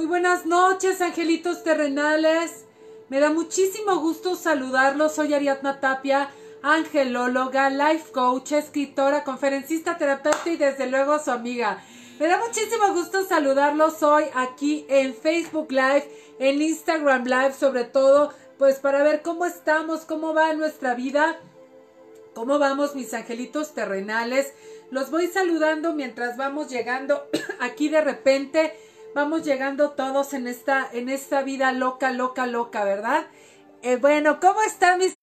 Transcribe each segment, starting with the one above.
Muy buenas noches, angelitos terrenales. Me da muchísimo gusto saludarlos. Soy Ariadna Tapia, angelóloga, life coach, escritora, conferencista, terapeuta y desde luego su amiga. Me da muchísimo gusto saludarlos hoy aquí en Facebook Live, en Instagram Live, sobre todo, pues para ver cómo estamos, cómo va nuestra vida, cómo vamos mis angelitos terrenales. Los voy saludando mientras vamos llegando aquí de repente. Vamos llegando todos en esta, en esta vida loca, loca, loca, ¿verdad? Eh, bueno, ¿cómo están mis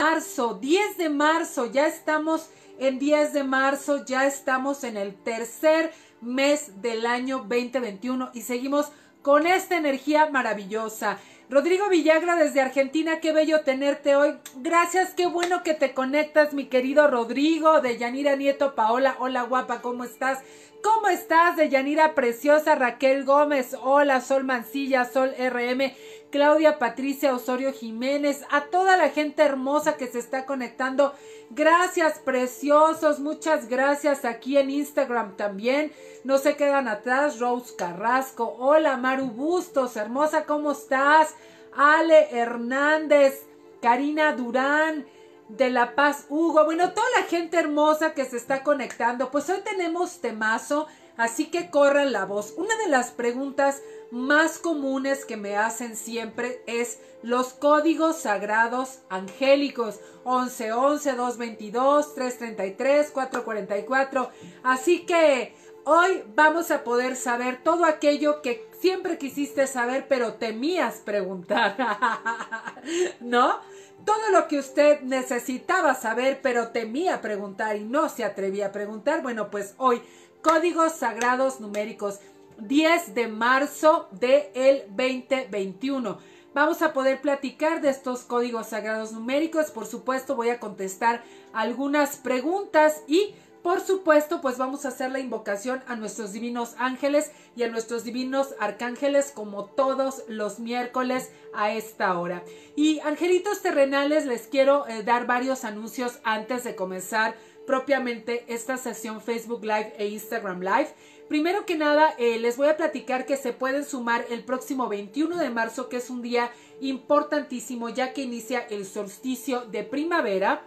marzo, 10 de marzo, ya estamos en 10 de marzo, ya estamos en el tercer mes del año 2021 y seguimos con esta energía maravillosa. Rodrigo Villagra desde Argentina, qué bello tenerte hoy. Gracias, qué bueno que te conectas, mi querido Rodrigo, de Yanira Nieto Paola. Hola guapa, ¿cómo estás? ¿Cómo estás? De Yanira Preciosa, Raquel Gómez. Hola, Sol Mancilla, Sol RM. Claudia Patricia Osorio Jiménez, a toda la gente hermosa que se está conectando. Gracias, preciosos, muchas gracias aquí en Instagram también. No se quedan atrás, Rose Carrasco. Hola, Maru Bustos, hermosa, ¿cómo estás? Ale Hernández, Karina Durán de La Paz, Hugo. Bueno, toda la gente hermosa que se está conectando. Pues hoy tenemos temazo, así que corran la voz. Una de las preguntas más comunes que me hacen siempre es los códigos sagrados angélicos 1111 222 333 444. Así que hoy vamos a poder saber todo aquello que siempre quisiste saber pero temías preguntar. ¿No? Todo lo que usted necesitaba saber pero temía preguntar y no se atrevía a preguntar. Bueno, pues hoy códigos sagrados numéricos 10 de marzo del el 2021. Vamos a poder platicar de estos códigos sagrados numéricos. Por supuesto, voy a contestar algunas preguntas y por supuesto, pues vamos a hacer la invocación a nuestros divinos ángeles y a nuestros divinos arcángeles como todos los miércoles a esta hora. Y angelitos terrenales, les quiero eh, dar varios anuncios antes de comenzar propiamente esta sesión Facebook Live e Instagram Live. Primero que nada, eh, les voy a platicar que se pueden sumar el próximo 21 de marzo, que es un día importantísimo ya que inicia el solsticio de primavera.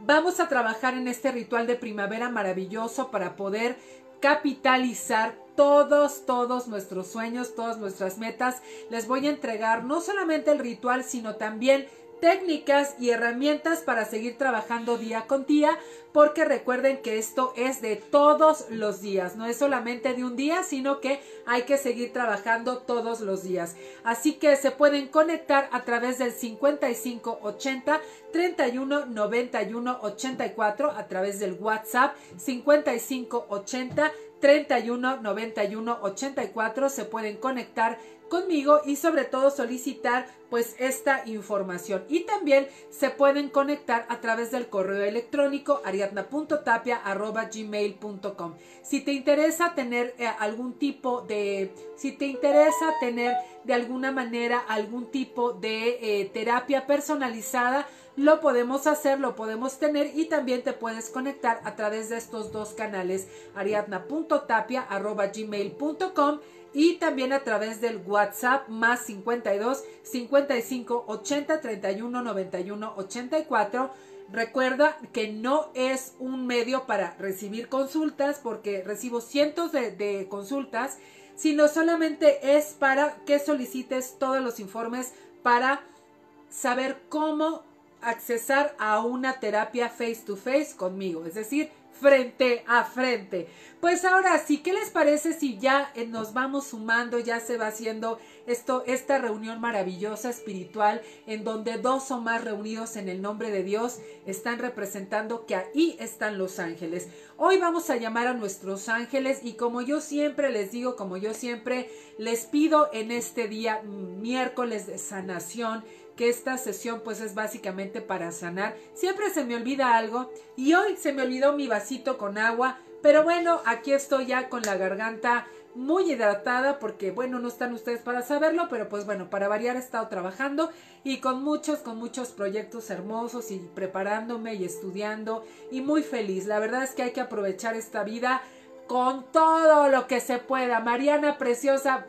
Vamos a trabajar en este ritual de primavera maravilloso para poder capitalizar todos, todos nuestros sueños, todas nuestras metas. Les voy a entregar no solamente el ritual, sino también técnicas y herramientas para seguir trabajando día con día, porque recuerden que esto es de todos los días, no es solamente de un día, sino que hay que seguir trabajando todos los días. Así que se pueden conectar a través del 55 80 31 91 84 a través del WhatsApp 55 80 31 91 84 se pueden conectar conmigo y sobre todo solicitar pues esta información y también se pueden conectar a través del correo electrónico ariadna.tapia@gmail.com. Si te interesa tener eh, algún tipo de si te interesa tener de alguna manera algún tipo de eh, terapia personalizada lo podemos hacer, lo podemos tener y también te puedes conectar a través de estos dos canales ariadna.tapia.gmail.com y también a través del WhatsApp más 52 55 80 31 91 84. Recuerda que no es un medio para recibir consultas porque recibo cientos de, consultas, sino solamente es para que solicites todos los informes para saber cómo accesar a una terapia face to face conmigo, es decir, frente a frente. Pues ahora sí, ¿qué les parece si ya eh, nos vamos sumando, ya se va haciendo esto, esta reunión maravillosa espiritual en donde dos o más reunidos en el nombre de Dios están representando que ahí están los ángeles. Hoy vamos a llamar a nuestros ángeles y como yo siempre les digo, como yo siempre les pido en este día miércoles de sanación, que esta sesión pues es básicamente para sanar. Siempre se me olvida algo y hoy se me olvidó mi vasito con agua, pero bueno, aquí estoy ya con la garganta muy hidratada porque bueno, no están ustedes para saberlo, pero pues bueno, para variar he estado trabajando y con muchos, con muchos proyectos hermosos y preparándome y estudiando y muy feliz. La verdad es que hay que aprovechar esta vida con todo lo que se pueda. Mariana Preciosa,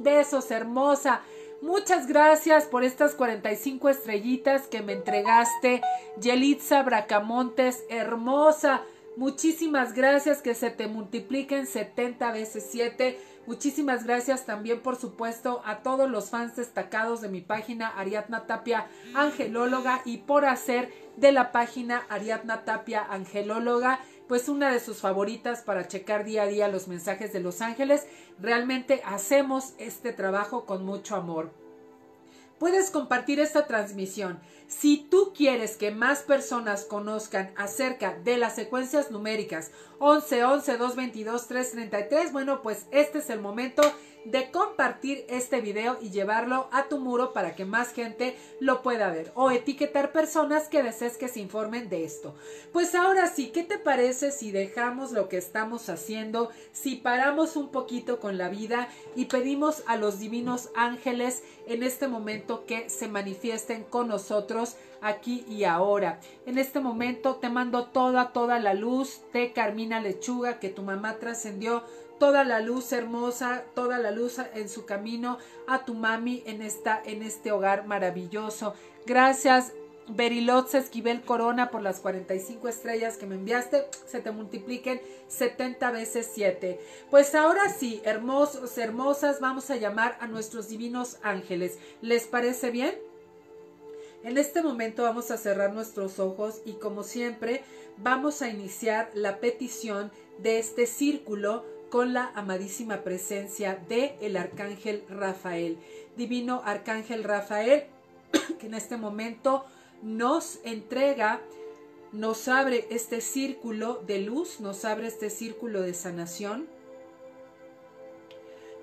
besos, hermosa. Muchas gracias por estas 45 estrellitas que me entregaste. Yelitza Bracamontes, hermosa. Muchísimas gracias, que se te multipliquen 70 veces 7. Muchísimas gracias también, por supuesto, a todos los fans destacados de mi página Ariadna Tapia Angelóloga y por hacer de la página Ariadna Tapia Angelóloga pues una de sus favoritas para checar día a día los mensajes de los ángeles. Realmente hacemos este trabajo con mucho amor. Puedes compartir esta transmisión. Si tú quieres que más personas conozcan acerca de las secuencias numéricas 11, 11, 2, 22, 3, 33, bueno, pues este es el momento de compartir este video y llevarlo a tu muro para que más gente lo pueda ver o etiquetar personas que desees que se informen de esto. Pues ahora sí, ¿qué te parece si dejamos lo que estamos haciendo, si paramos un poquito con la vida y pedimos a los divinos ángeles en este momento que se manifiesten con nosotros aquí y ahora. En este momento te mando toda, toda la luz de Carmina Lechuga que tu mamá trascendió toda la luz hermosa, toda la luz en su camino a tu mami en, esta, en este hogar maravilloso. Gracias, Berilot Esquivel Corona por las 45 estrellas que me enviaste, se te multipliquen 70 veces 7. Pues ahora sí, hermosos, hermosas, vamos a llamar a nuestros divinos ángeles. ¿Les parece bien? En este momento vamos a cerrar nuestros ojos y como siempre vamos a iniciar la petición de este círculo con la amadísima presencia de el arcángel Rafael. Divino arcángel Rafael, que en este momento nos entrega, nos abre este círculo de luz, nos abre este círculo de sanación.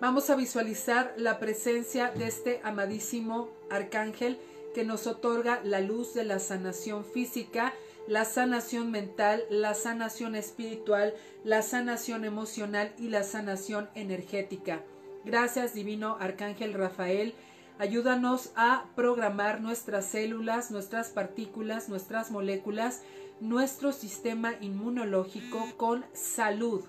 Vamos a visualizar la presencia de este amadísimo arcángel que nos otorga la luz de la sanación física la sanación mental, la sanación espiritual, la sanación emocional y la sanación energética. Gracias, Divino Arcángel Rafael. Ayúdanos a programar nuestras células, nuestras partículas, nuestras moléculas, nuestro sistema inmunológico con salud.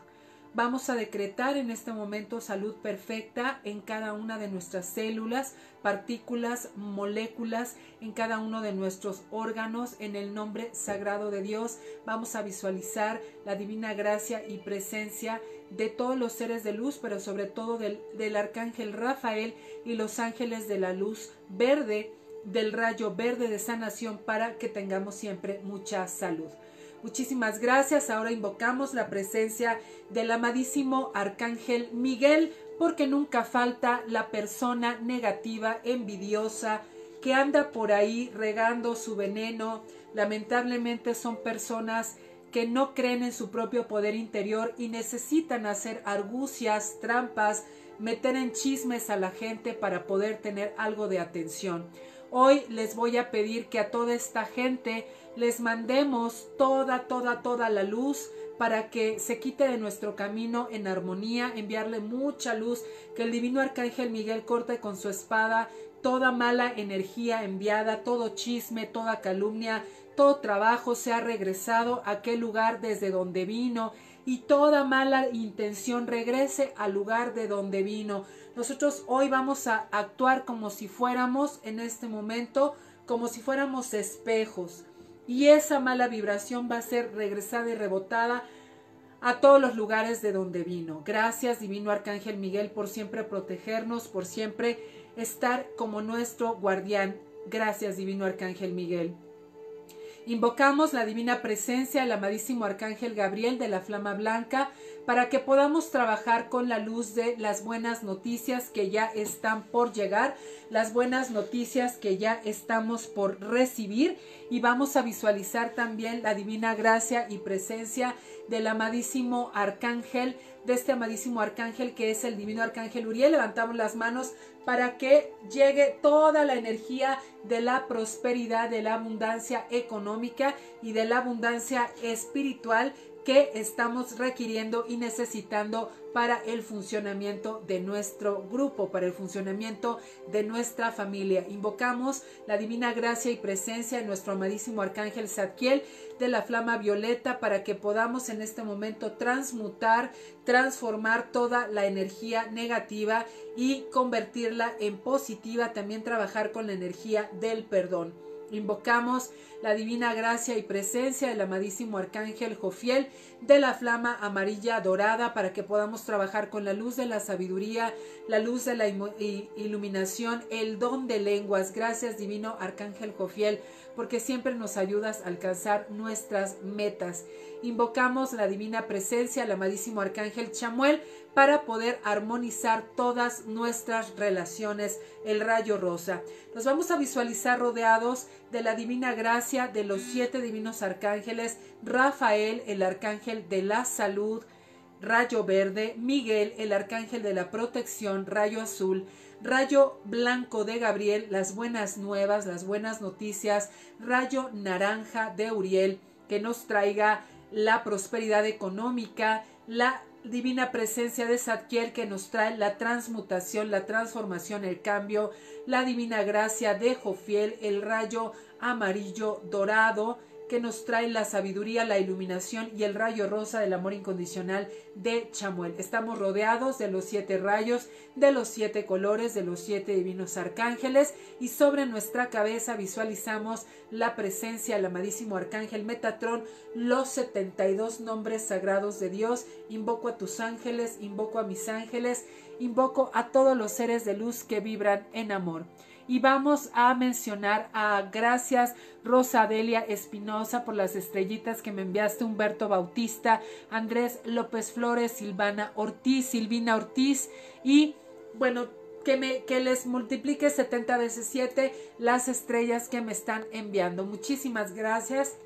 Vamos a decretar en este momento salud perfecta en cada una de nuestras células, partículas, moléculas, en cada uno de nuestros órganos, en el nombre sagrado de Dios. Vamos a visualizar la divina gracia y presencia de todos los seres de luz, pero sobre todo del, arcángel Rafael y los ángeles de la luz verde, del rayo verde de sanación para que tengamos siempre mucha salud. Muchísimas gracias. Ahora invocamos la presencia del amadísimo Arcángel Miguel, porque nunca falta la persona negativa, envidiosa, que anda por ahí regando su veneno. Lamentablemente son personas que no creen en su propio poder interior y necesitan hacer argucias, trampas, meter en chismes a la gente para poder tener algo de atención. Hoy les voy a pedir que a toda esta gente les mandemos toda, toda, toda la luz para que se quite de nuestro camino en armonía, enviarle mucha luz, que el divino arcángel Miguel corte con su espada toda mala energía enviada, todo chisme, toda calumnia, todo trabajo sea regresado a aquel lugar desde donde vino y toda mala intención regrese al lugar de donde vino. Nosotros hoy vamos a actuar como si fuéramos en este momento, como si fuéramos espejos y esa mala vibración va a ser regresada y rebotada a todos los lugares de donde vino. Gracias, Divino Arcángel Miguel, por siempre protegernos, por siempre estar como nuestro guardián. Gracias, Divino Arcángel Miguel. Invocamos la divina presencia del amadísimo Arcángel Gabriel de la Flama Blanca para que podamos trabajar con la luz de las buenas noticias que ya están por llegar, las buenas noticias que ya estamos por recibir y vamos a visualizar también la divina gracia y presencia del amadísimo arcángel, de este amadísimo arcángel que es el divino arcángel Uriel. Levantamos las manos para que llegue toda la energía de la prosperidad, de la abundancia económica y de la abundancia espiritual que estamos requiriendo y necesitando para el funcionamiento de nuestro grupo, para el funcionamiento de nuestra familia. Invocamos la divina gracia y presencia de nuestro amadísimo arcángel Zadkiel de la flama violeta para que podamos en este momento transmutar, transformar toda la energía negativa y convertirla en positiva, también trabajar con la energía del perdón. Invocamos la divina gracia y presencia del amadísimo arcángel Jofiel de la flama amarilla dorada para que podamos trabajar con la luz de la sabiduría, la luz de la iluminación, el don de lenguas. Gracias divino arcángel Jofiel porque siempre nos ayudas a alcanzar nuestras metas. Invocamos la divina presencia, el amadísimo arcángel Chamuel, para poder armonizar todas nuestras relaciones, el rayo rosa. Nos vamos a visualizar rodeados de la divina gracia de los siete divinos arcángeles, Rafael, el arcángel de la salud, rayo verde, Miguel, el arcángel de la protección, rayo azul, rayo blanco de Gabriel, las buenas nuevas, las buenas noticias, rayo naranja de Uriel, que nos traiga la prosperidad económica, la divina presencia de Zadkiel que nos trae la transmutación, la transformación, el cambio, la divina gracia de Jofiel, el rayo amarillo dorado, que nos trae la sabiduría, la iluminación y el rayo rosa del amor incondicional de Chamuel. Estamos rodeados de los siete rayos, de los siete colores, de los siete divinos arcángeles y sobre nuestra cabeza visualizamos la presencia del amadísimo arcángel Metatrón, los 72 nombres sagrados de Dios. Invoco a tus ángeles, invoco a mis ángeles, invoco a todos los seres de luz que vibran en amor y vamos a mencionar a gracias Rosadelia Espinosa por las estrellitas que me enviaste, Humberto Bautista, Andrés López Flores, Silvana Ortiz, Silvina Ortiz y bueno, que, me, que les multiplique 70 veces 7 las estrellas que me están enviando. Muchísimas gracias.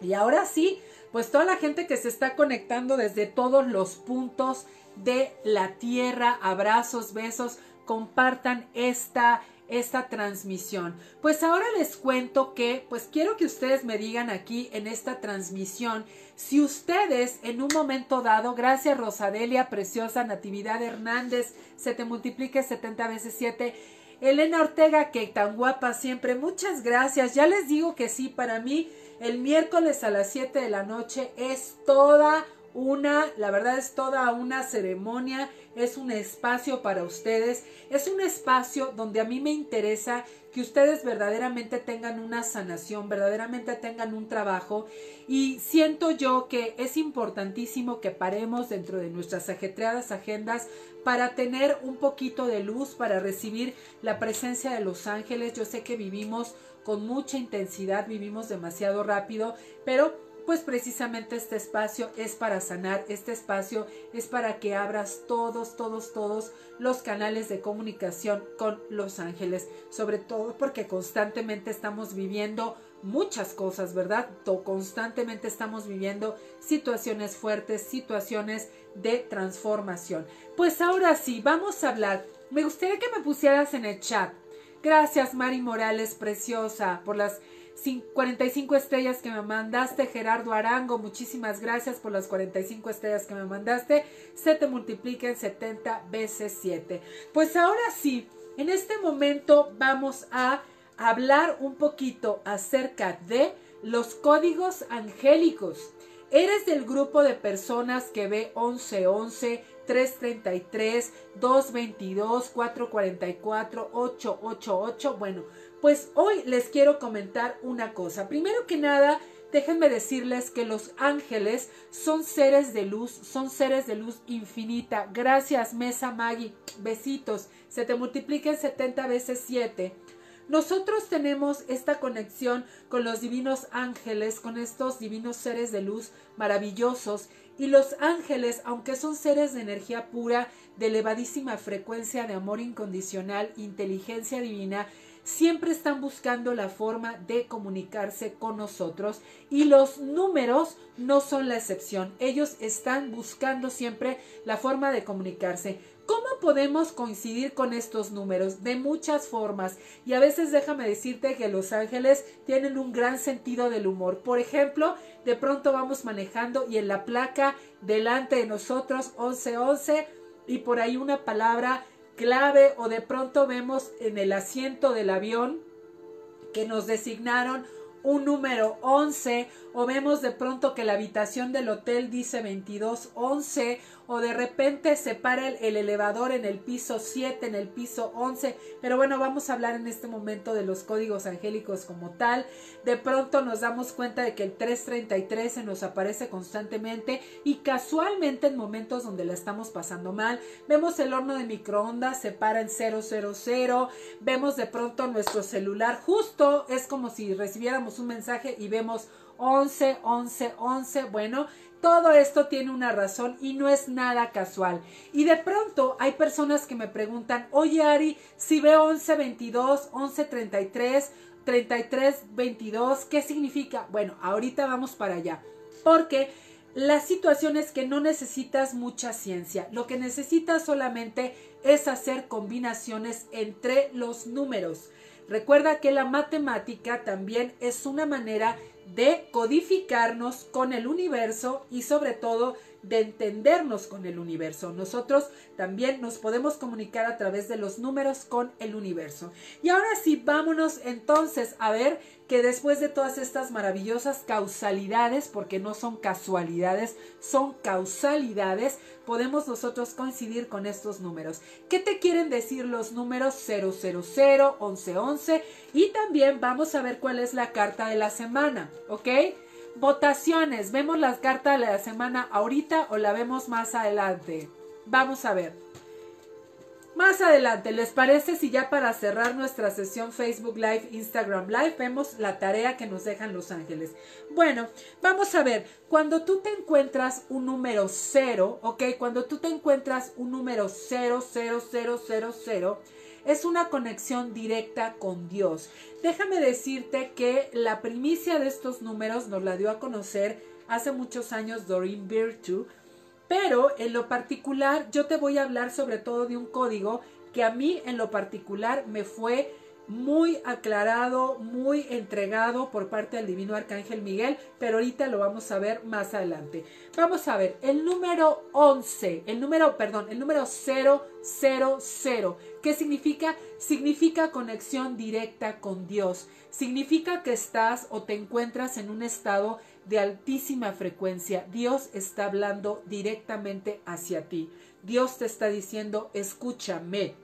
Y ahora sí, pues toda la gente que se está conectando desde todos los puntos de la tierra, abrazos, besos, compartan esta esta transmisión. Pues ahora les cuento que, pues quiero que ustedes me digan aquí en esta transmisión si ustedes en un momento dado, gracias Rosadelia, preciosa Natividad Hernández, se te multiplique 70 veces 7. Elena Ortega, que tan guapa siempre, muchas gracias. Ya les digo que sí, para mí el miércoles a las 7 de la noche es toda una, la verdad es toda una ceremonia, es un espacio para ustedes, es un espacio donde a mí me interesa que ustedes verdaderamente tengan una sanación, verdaderamente tengan un trabajo y siento yo que es importantísimo que paremos dentro de nuestras ajetreadas agendas para tener un poquito de luz, para recibir la presencia de los ángeles. Yo sé que vivimos con mucha intensidad, vivimos demasiado rápido, pero pues precisamente este espacio es para sanar, este espacio es para que abras todos, todos, todos los canales de comunicación con los ángeles, sobre todo porque constantemente estamos viviendo muchas cosas, ¿verdad? Constantemente estamos viviendo situaciones fuertes, situaciones de transformación. Pues ahora sí, vamos a hablar. Me gustaría que me pusieras en el chat. Gracias, Mari Morales, preciosa, por las 45 estrellas que me mandaste, Gerardo Arango, muchísimas gracias por las 45 estrellas que me mandaste. Se te multipliquen 70 veces 7. Pues ahora sí, en este momento vamos a hablar un poquito acerca de los códigos angélicos. Eres del grupo de personas que ve 1111, 333, 222, 444, 888. Bueno, pues hoy les quiero comentar una cosa. Primero que nada, déjenme decirles que los ángeles son seres de luz, son seres de luz infinita. Gracias, Mesa Maggie. Besitos. Se te multipliquen 70 veces 7. Nosotros tenemos esta conexión con los divinos ángeles, con estos divinos seres de luz maravillosos. Y los ángeles, aunque son seres de energía pura, de elevadísima frecuencia de amor incondicional, inteligencia divina, siempre están buscando la forma de comunicarse con nosotros y los números no son la excepción. Ellos están buscando siempre la forma de comunicarse. ¿Cómo podemos coincidir con estos números? De muchas formas. Y a veces déjame decirte que los ángeles tienen un gran sentido del humor. Por ejemplo, de pronto vamos manejando y en la placa delante de nosotros 1111 y por ahí una palabra clave o de pronto vemos en el asiento del avión que nos designaron un número 11 o vemos de pronto que la habitación del hotel dice 2211 o de repente se para el, elevador en el piso 7, en el piso 11, pero bueno, vamos a hablar en este momento de los códigos angélicos como tal. De pronto nos damos cuenta de que el 333 se nos aparece constantemente y casualmente en momentos donde la estamos pasando mal, vemos el horno de microondas se para en 000, vemos de pronto nuestro celular, justo es como si recibiéramos un mensaje y vemos 11, 11, 11, bueno, todo esto tiene una razón y no es nada casual. Y de pronto hay personas que me preguntan, oye Ari, si veo 11, 22, 11, 33, 33, 22, ¿qué significa? Bueno, ahorita vamos para allá. Porque la situación es que no necesitas mucha ciencia. Lo que necesitas solamente es hacer combinaciones entre los números. Recuerda que la matemática también es una manera codificarnos con el universo y sobre todo de entendernos con el universo. Nosotros también nos podemos comunicar a través de los números con el universo. Y ahora sí, vámonos entonces a ver que después de todas estas maravillosas causalidades, porque no son casualidades, son causalidades, podemos nosotros coincidir con estos números. ¿Qué te quieren decir los números 000, 1111? Y también vamos a ver cuál es la carta de la semana, ¿ok? Votaciones. ¿Vemos las cartas de la semana ahorita o la vemos más adelante? Vamos a ver. Más adelante, ¿les parece si ya para cerrar nuestra sesión Facebook Live, Instagram Live, vemos la tarea que nos dejan los ángeles? Bueno, vamos a ver, cuando tú te encuentras un número cero, ¿ok? Cuando tú te encuentras un número cero, cero, cero, cero, cero, es una conexión directa con Dios. Déjame decirte que la primicia de estos números nos la dio a conocer hace muchos años Doreen Virtue, pero en lo particular yo te voy a hablar sobre todo de un código que a mí en lo particular me fue muy aclarado, muy entregado por parte del divino arcángel Miguel, pero ahorita lo vamos a ver más adelante. Vamos a ver, el número 11, el número, perdón, el número 000, ¿qué significa? Significa conexión directa con Dios. Significa que estás o te encuentras en un estado de altísima frecuencia. Dios está hablando directamente hacia ti. Dios te está diciendo, escúchame.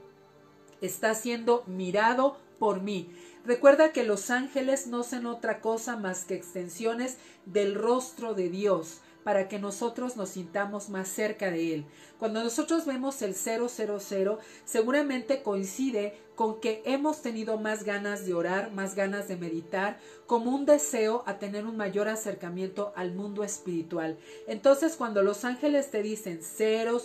Está siendo mirado por mí. Recuerda que los ángeles no son otra cosa más que extensiones del rostro de Dios para que nosotros nos sintamos más cerca de Él. Cuando nosotros vemos el 000, seguramente coincide con que hemos tenido más ganas de orar, más ganas de meditar, como un deseo a tener un mayor acercamiento al mundo espiritual. Entonces, cuando los ángeles te dicen 000,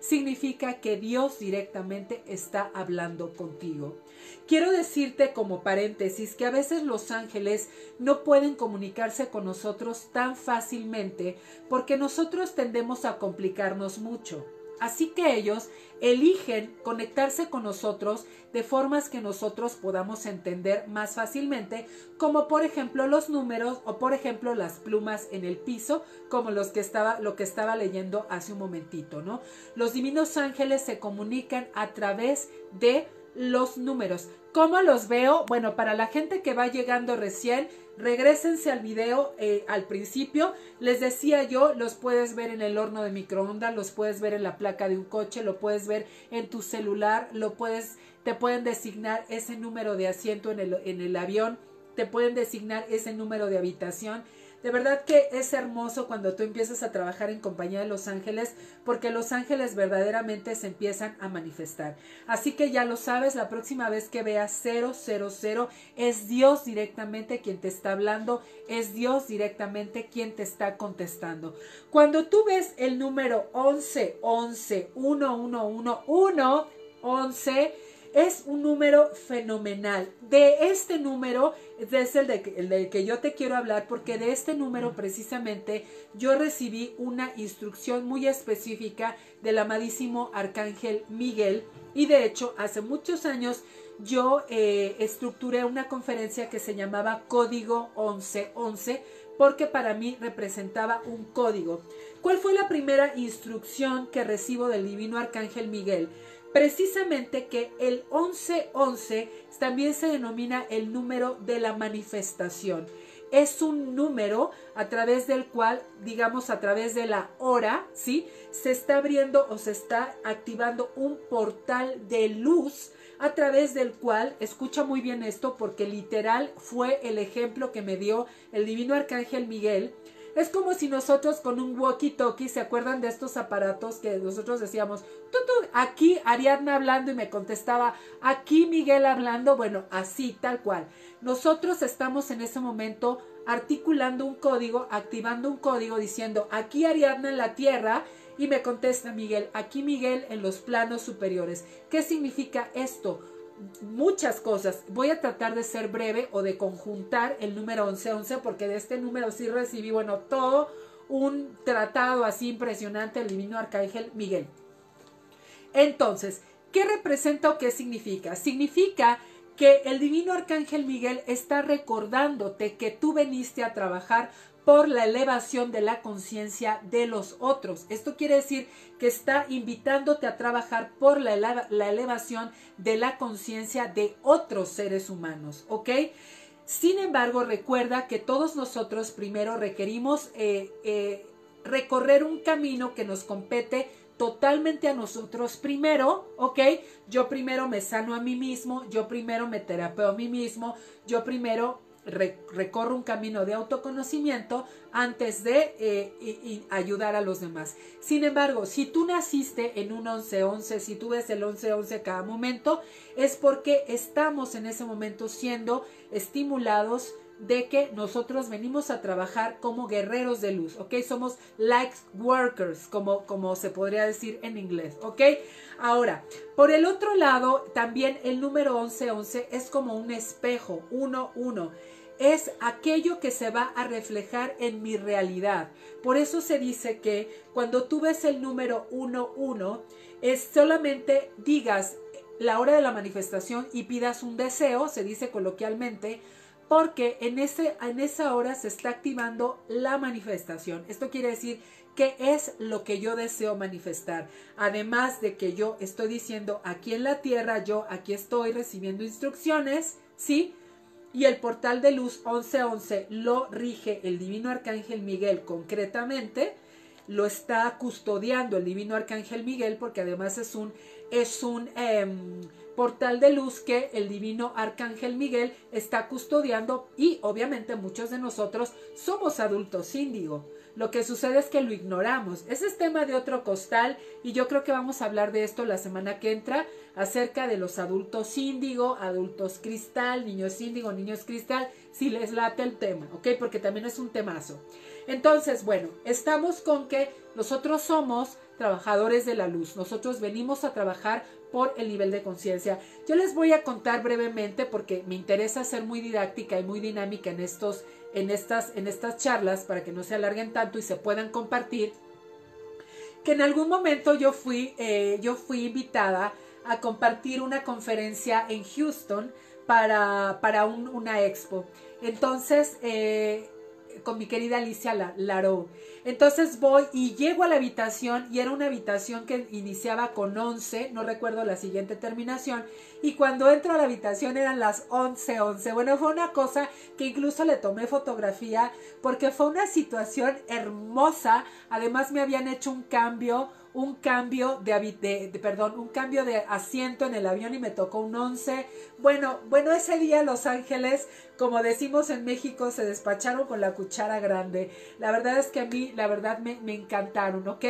significa que Dios directamente está hablando contigo. Quiero decirte como paréntesis que a veces los ángeles no pueden comunicarse con nosotros tan fácilmente porque nosotros tendemos a complicarnos mucho. Así que ellos eligen conectarse con nosotros de formas que nosotros podamos entender más fácilmente, como por ejemplo los números o por ejemplo las plumas en el piso, como los que estaba lo que estaba leyendo hace un momentito, ¿no? Los divinos ángeles se comunican a través de los números. ¿Cómo los veo? Bueno, para la gente que va llegando recién, regresense al video eh, al principio. Les decía yo, los puedes ver en el horno de microondas, los puedes ver en la placa de un coche, lo puedes ver en tu celular, lo puedes, te pueden designar ese número de asiento en el, en el avión, te pueden designar ese número de habitación de verdad que es hermoso cuando tú empiezas a trabajar en compañía de los ángeles, porque los ángeles verdaderamente se empiezan a manifestar. Así que ya lo sabes, la próxima vez que veas 000, es Dios directamente quien te está hablando, es Dios directamente quien te está contestando. Cuando tú ves el número 11, 11, 1, 1, 1, 1, 11, Es un número fenomenal. De este número es el, de, el del que yo te quiero hablar porque de este número precisamente yo recibí una instrucción muy específica del amadísimo Arcángel Miguel y de hecho hace muchos años yo eh, estructuré una conferencia que se llamaba Código 1111 porque para mí representaba un código. ¿Cuál fue la primera instrucción que recibo del divino Arcángel Miguel? Precisamente que el 1111 también se denomina el número de la manifestación. Es un número a través del cual, digamos, a través de la hora, ¿sí? Se está abriendo o se está activando un portal de luz a través del cual, escucha muy bien esto porque literal fue el ejemplo que me dio el divino arcángel Miguel, es como si nosotros con un walkie-talkie, ¿se acuerdan de estos aparatos que nosotros decíamos, aquí Ariadna hablando y me contestaba, aquí Miguel hablando? Bueno, así, tal cual. Nosotros estamos en ese momento articulando un código, activando un código diciendo, aquí Ariadna en la Tierra y me contesta Miguel, aquí Miguel en los planos superiores. ¿Qué significa esto? Muchas cosas. Voy a tratar de ser breve o de conjuntar el número 1111 porque de este número sí recibí, bueno, todo un tratado así impresionante el divino arcángel Miguel. Entonces, ¿qué representa o qué significa? Significa que el divino arcángel Miguel está recordándote que tú veniste a trabajar por la elevación de la conciencia de los otros. Esto quiere decir que está invitándote a trabajar por la, elevación de la conciencia de otros seres humanos, ¿ok? Sin embargo, recuerda que todos nosotros primero requerimos eh, eh, recorrer un camino que nos compete totalmente a nosotros primero, ¿ok? Yo primero me sano a mí mismo, yo primero me terapeo a mí mismo, yo primero recorro un camino de autoconocimiento antes de eh, ayudar a los demás. Sin embargo, si tú naciste en un 11-11, si tú ves el 11-11 cada momento, es porque estamos en ese momento siendo estimulados de que nosotros venimos a trabajar como guerreros de luz, ¿ok? Somos light workers, como, como se podría decir en inglés, ¿ok? Ahora, por el otro lado, también el número 1111 es como un espejo, 1-1 es aquello que se va a reflejar en mi realidad. Por eso se dice que cuando tú ves el número 11, es solamente digas la hora de la manifestación y pidas un deseo, se dice coloquialmente, porque en, ese, en esa hora se está activando la manifestación. Esto quiere decir que es lo que yo deseo manifestar. Además de que yo estoy diciendo aquí en la tierra, yo aquí estoy recibiendo instrucciones, ¿sí? Y el portal de luz 1111 lo rige el divino arcángel Miguel concretamente, lo está custodiando el divino arcángel Miguel porque además es un, es un em, portal de luz que el divino arcángel Miguel está custodiando y obviamente muchos de nosotros somos adultos índigo. Lo que sucede es que lo ignoramos. Ese es tema de otro costal y yo creo que vamos a hablar de esto la semana que entra acerca de los adultos índigo, adultos cristal, niños índigo, niños cristal, si les late el tema, ¿ok? Porque también es un temazo. Entonces, bueno, estamos con que nosotros somos trabajadores de la luz. Nosotros venimos a trabajar por el nivel de conciencia. Yo les voy a contar brevemente porque me interesa ser muy didáctica y muy dinámica en estos en estas, en estas charlas para que no se alarguen tanto y se puedan compartir, que en algún momento yo fui, eh, yo fui invitada a compartir una conferencia en Houston para, para una expo. Entonces, eh, con mi querida Alicia Laro. Entonces voy y llego a la habitación y era una habitación que iniciaba con 11, no recuerdo la siguiente terminación, y cuando entro a la habitación eran las 11, 11. Bueno, fue una cosa que incluso le tomé fotografía porque fue una situación hermosa, además me habían hecho un cambio un cambio de, perdón, un cambio de asiento en el avión y me tocó un 11. Bueno, bueno, ese día Los Ángeles, como decimos en México, se despacharon con la cuchara grande. La verdad es que a mí, la verdad, me, me encantaron, ¿ok?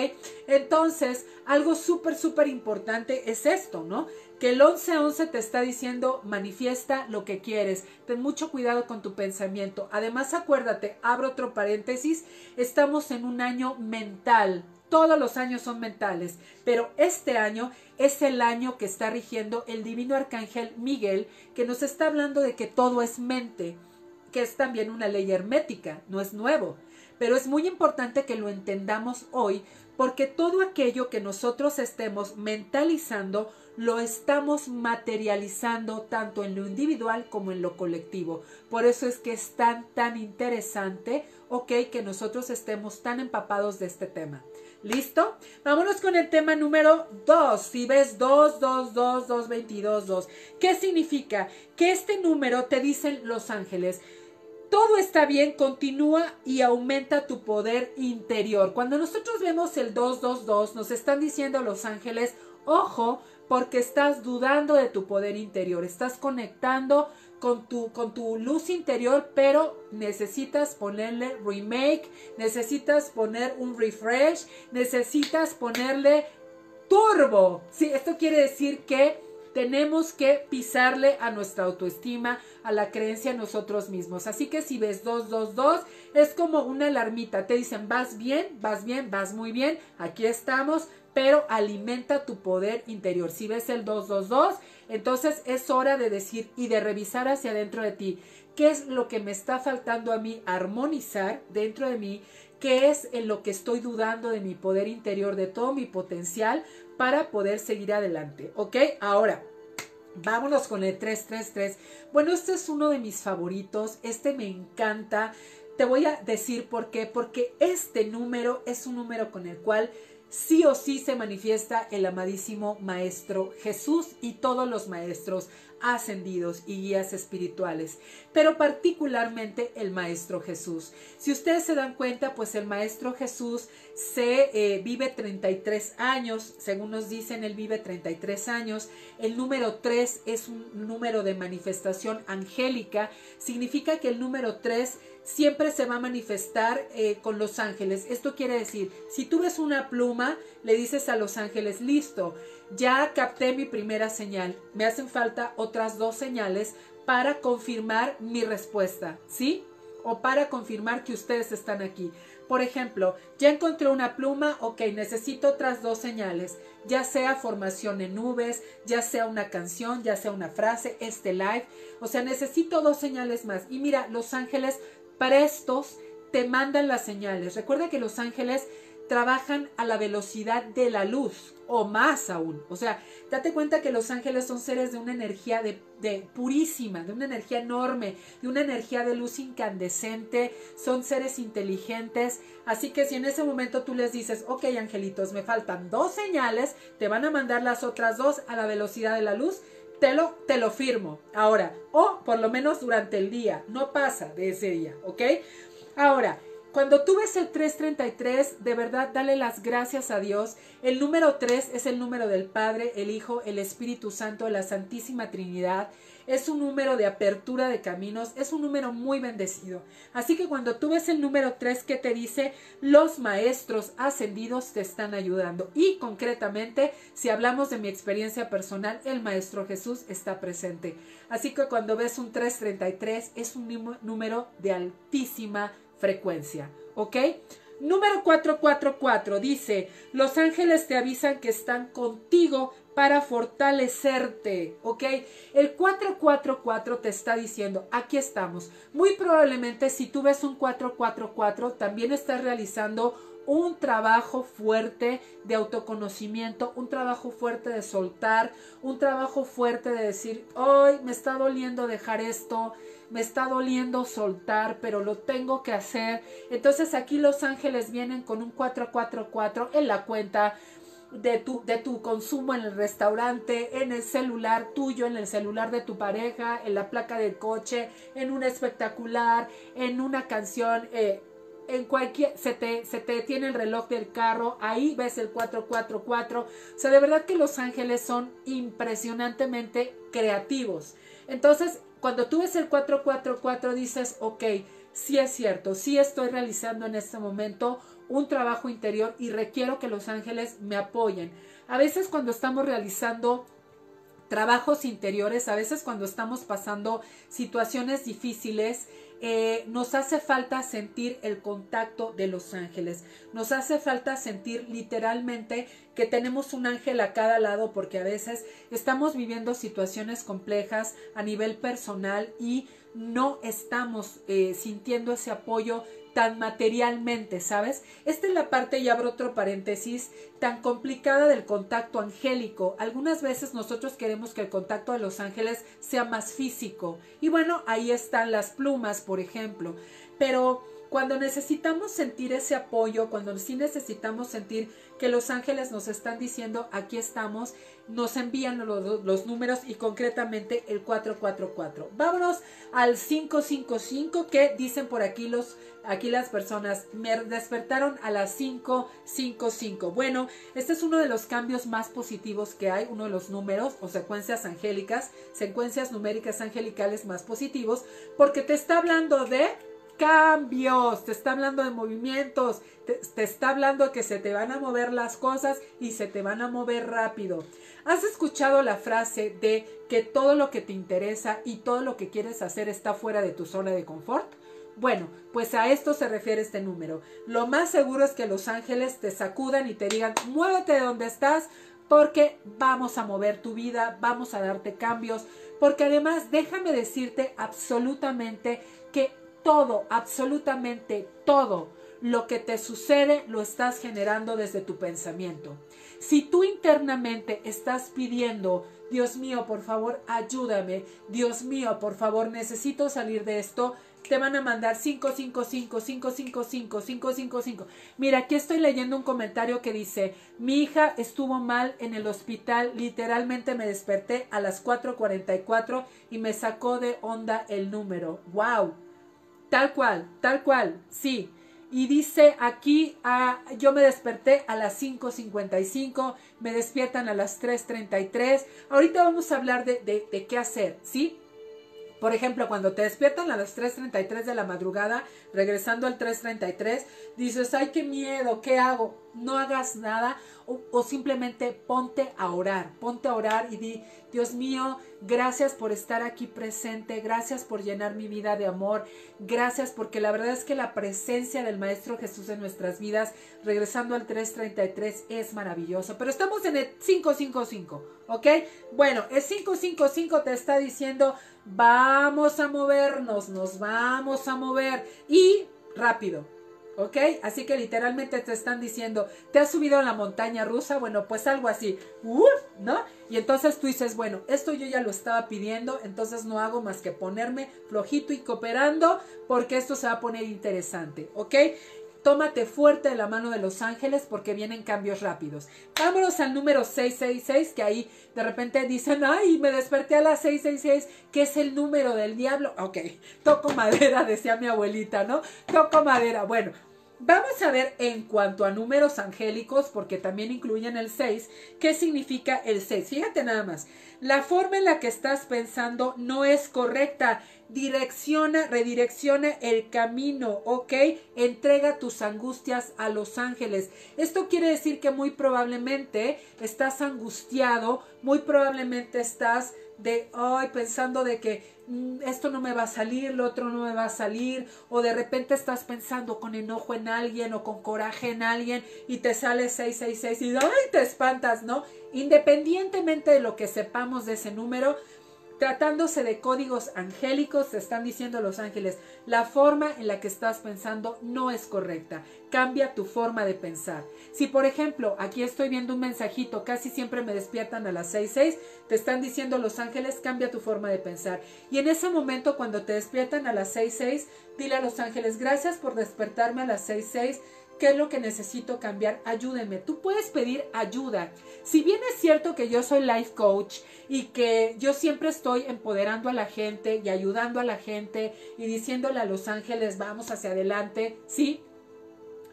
Entonces, algo súper, súper importante es esto, ¿no? que el 1111 te está diciendo manifiesta lo que quieres. Ten mucho cuidado con tu pensamiento. Además, acuérdate, abro otro paréntesis, estamos en un año mental, Todos los años son mentales, pero este año es el año que está rigiendo el divino arcángel Miguel, que nos está hablando de que todo es mente, que es también una ley hermética, no es nuevo. Pero es muy importante que lo entendamos hoy, porque todo aquello que nosotros estemos mentalizando lo estamos materializando tanto en lo individual como en lo colectivo. Por eso es que es tan, tan interesante, ok, que nosotros estemos tan empapados de este tema. ¿Listo? Vámonos con el tema número 2. Si ves 2, 2, 2, 2, 22, 2. ¿Qué significa? Que este número te dicen los ángeles. Todo está bien, continúa y aumenta tu poder interior. Cuando nosotros vemos el 222, nos están diciendo los ángeles, ojo, porque estás dudando de tu poder interior, estás conectando con tu, con tu luz interior, pero necesitas ponerle remake, necesitas poner un refresh, necesitas ponerle turbo. Sí, esto quiere decir que tenemos que pisarle a nuestra autoestima, a la creencia en nosotros mismos. Así que si ves 222, es como una alarmita. Te dicen, vas bien, vas bien, vas muy bien, aquí estamos, pero alimenta tu poder interior. Si ves el 222, entonces es hora de decir y de revisar hacia adentro de ti qué es lo que me está faltando a mí armonizar dentro de mí, qué es en lo que estoy dudando de mi poder interior, de todo mi potencial para poder seguir adelante. ¿Ok? Ahora, vámonos con el 333. Bueno, este es uno de mis favoritos, este me encanta. Te voy a decir por qué, porque este número es un número con el cual sí o sí se manifiesta el amadísimo Maestro Jesús y todos los maestros ascendidos y guías espirituales, pero particularmente el Maestro Jesús. Si ustedes se dan cuenta, pues el Maestro Jesús se eh, vive 33 años, según nos dicen, él vive 33 años. El número 3 es un número de manifestación angélica, significa que el número 3 siempre se va a manifestar eh, con los ángeles. Esto quiere decir, si tú ves una pluma, le dices a los ángeles, listo, ya capté mi primera señal, me hacen falta otras dos señales para confirmar mi respuesta, ¿sí? O para confirmar que ustedes están aquí. Por ejemplo, ya encontré una pluma, ok, necesito otras dos señales, ya sea formación en nubes, ya sea una canción, ya sea una frase, este live, o sea, necesito dos señales más. Y mira, los ángeles prestos te mandan las señales. Recuerda que los ángeles trabajan a la velocidad de la luz o más aún. O sea, date cuenta que los ángeles son seres de una energía de, purísima, de una energía enorme, de una energía de luz incandescente, son seres inteligentes. Así que si en ese momento tú les dices, ok angelitos, me faltan dos señales, te van a mandar las otras dos a la velocidad de la luz te lo, te lo firmo. Ahora, o por lo menos durante el día, no pasa de ese día, ¿ok? Ahora, cuando tú ves el 333, de verdad dale las gracias a Dios. El número 3 es el número del Padre, el Hijo, el Espíritu Santo, la Santísima Trinidad. Es un número de apertura de caminos, es un número muy bendecido. Así que cuando tú ves el número 3 que te dice, los maestros ascendidos te están ayudando. Y concretamente, si hablamos de mi experiencia personal, el Maestro Jesús está presente. Así que cuando ves un 333 es un número de altísima frecuencia, ¿ok? Número 444 dice, los ángeles te avisan que están contigo para fortalecerte, ¿ok? El 444 te está diciendo, aquí estamos. Muy probablemente si tú ves un 444, también estás realizando un trabajo fuerte de autoconocimiento, un trabajo fuerte de soltar, un trabajo fuerte de decir, hoy me está doliendo dejar esto, me está doliendo soltar, pero lo tengo que hacer. Entonces aquí los ángeles vienen con un 444 en la cuenta de tu, de tu consumo en el restaurante, en el celular tuyo, en el celular de tu pareja, en la placa del coche, en un espectacular, en una canción. Eh, en cualquier, se te, se te detiene el reloj del carro, ahí ves el 444. O sea, de verdad que los ángeles son impresionantemente creativos. Entonces, cuando tú ves el 444 dices, ok, sí es cierto, sí estoy realizando en este momento un trabajo interior y requiero que los ángeles me apoyen. A veces cuando estamos realizando trabajos interiores, a veces cuando estamos pasando situaciones difíciles, eh, nos hace falta sentir el contacto de los ángeles. Nos hace falta sentir literalmente que tenemos un ángel a cada lado porque a veces estamos viviendo situaciones complejas a nivel personal y no estamos eh, sintiendo ese apoyo tan materialmente, ¿sabes? Esta es la parte, y abro otro paréntesis, tan complicada del contacto angélico. Algunas veces nosotros queremos que el contacto de los ángeles sea más físico. Y bueno, ahí están las plumas, por ejemplo. Pero cuando necesitamos sentir ese apoyo, cuando sí necesitamos sentir que los ángeles nos están diciendo aquí estamos, nos envían los, números y concretamente el 444. Vámonos al 555 que dicen por aquí los aquí las personas me despertaron a las 555. Bueno, este es uno de los cambios más positivos que hay, uno de los números o secuencias angélicas, secuencias numéricas angelicales más positivos, porque te está hablando de cambios, te está hablando de movimientos, te, está hablando de que se te van a mover las cosas y se te van a mover rápido. ¿Has escuchado la frase de que todo lo que te interesa y todo lo que quieres hacer está fuera de tu zona de confort? Bueno, pues a esto se refiere este número. Lo más seguro es que los ángeles te sacudan y te digan, muévete de donde estás porque vamos a mover tu vida, vamos a darte cambios, porque además déjame decirte absolutamente que todo, absolutamente todo lo que te sucede lo estás generando desde tu pensamiento. Si tú internamente estás pidiendo, Dios mío, por favor, ayúdame, Dios mío, por favor, necesito salir de esto, te van a mandar 555, 555, 555. Mira, aquí estoy leyendo un comentario que dice, mi hija estuvo mal en el hospital, literalmente me desperté a las 4.44 y me sacó de onda el número. ¡Wow! Tal cual, tal cual, sí. Y dice aquí, ah, yo me desperté a las 5.55, me despiertan a las 3.33. Ahorita vamos a hablar de, de, de qué hacer, ¿sí? Por ejemplo, cuando te despiertan a las 3.33 de la madrugada, regresando al 3.33, dices, ay, qué miedo, ¿qué hago? No hagas nada o, simplemente ponte a orar, ponte a orar y di, Dios mío, gracias por estar aquí presente, gracias por llenar mi vida de amor, gracias porque la verdad es que la presencia del Maestro Jesús en nuestras vidas, regresando al 333, es maravilloso. Pero estamos en el 555, ¿ok? Bueno, el 555 te está diciendo, vamos a movernos, nos vamos a mover y rápido ¿ok? Así que literalmente te están diciendo, ¿te has subido a la montaña rusa? Bueno, pues algo así, ¿no? Y entonces tú dices, bueno, esto yo ya lo estaba pidiendo, entonces no hago más que ponerme flojito y cooperando porque esto se va a poner interesante, ¿ok? Tómate fuerte de la mano de los ángeles porque vienen cambios rápidos. Vámonos al número 666, que ahí de repente dicen, ay, me desperté a las 666, que es el número del diablo. Ok, toco madera, decía mi abuelita, ¿no? Toco madera. Bueno, Vamos a ver en cuanto a números angélicos, porque también incluyen el 6, qué significa el 6. Fíjate nada más, la forma en la que estás pensando no es correcta. Direcciona, redirecciona el camino, ¿ok? Entrega tus angustias a los ángeles. Esto quiere decir que muy probablemente estás angustiado, muy probablemente estás de hoy pensando de que esto no me va a salir, lo otro no me va a salir, o de repente estás pensando con enojo en alguien o con coraje en alguien y te sale 666 y ¡ay! te espantas, ¿no? Independientemente de lo que sepamos de ese número, Tratándose de códigos angélicos, te están diciendo los ángeles, la forma en la que estás pensando no es correcta. Cambia tu forma de pensar. Si por ejemplo, aquí estoy viendo un mensajito, casi siempre me despiertan a las 6.6, te están diciendo los ángeles, cambia tu forma de pensar. Y en ese momento, cuando te despiertan a las 6.6, dile a los ángeles, gracias por despertarme a las 6.6 ¿Qué es lo que necesito cambiar? Ayúdenme. Tú puedes pedir ayuda. Si bien es cierto que yo soy life coach y que yo siempre estoy empoderando a la gente y ayudando a la gente y diciéndole a los ángeles, vamos hacia adelante, ¿sí?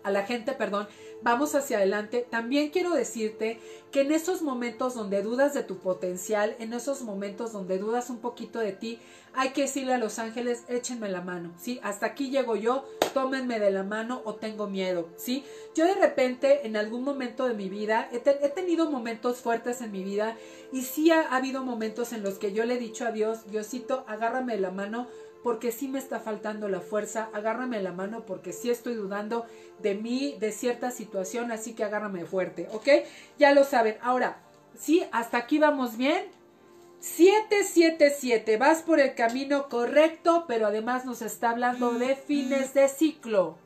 A la gente, perdón, vamos hacia adelante, también quiero decirte que en esos momentos donde dudas de tu potencial, en esos momentos donde dudas un poquito de ti, hay que decirle a los ángeles, échenme la mano, ¿sí? Hasta aquí llego yo, tómenme de la mano o tengo miedo, ¿sí? Yo de repente, en algún momento de mi vida, he, tenido momentos fuertes en mi vida y sí ha, ha habido momentos en los que yo le he dicho a Dios, Diosito, agárrame la mano porque sí me está faltando la fuerza, agárrame la mano porque sí estoy dudando de mí, de cierta situación, así que agárrame fuerte, ¿ok? Ya lo saben. Ahora, sí, hasta aquí vamos bien. 777, vas por el camino correcto, pero además nos está hablando de fines de ciclo.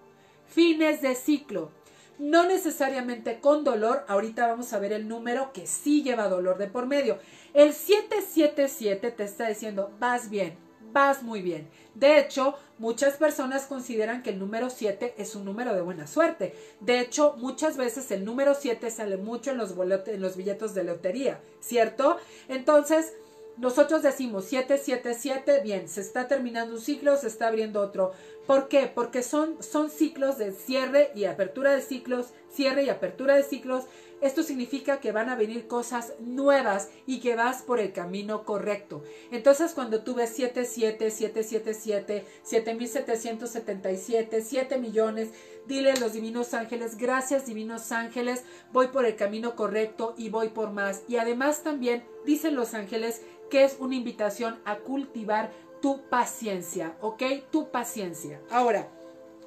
Fines de ciclo. No necesariamente con dolor, ahorita vamos a ver el número que sí lleva dolor de por medio. El 777 te está diciendo, vas bien, vas muy bien. De hecho, muchas personas consideran que el número 7 es un número de buena suerte. De hecho, muchas veces el número 7 sale mucho en los, en los billetes de lotería, ¿cierto? Entonces, nosotros decimos 777, bien, se está terminando un ciclo, se está abriendo otro. ¿Por qué? Porque son, son ciclos de cierre y apertura de ciclos, cierre y apertura de ciclos. Esto significa que van a venir cosas nuevas y que vas por el camino correcto. Entonces, cuando tú ves 77, 777, 7777, 7 millones, dile a los divinos ángeles, gracias divinos ángeles, voy por el camino correcto y voy por más. Y además también dicen los ángeles que es una invitación a cultivar tu paciencia, ¿ok? Tu paciencia. Ahora,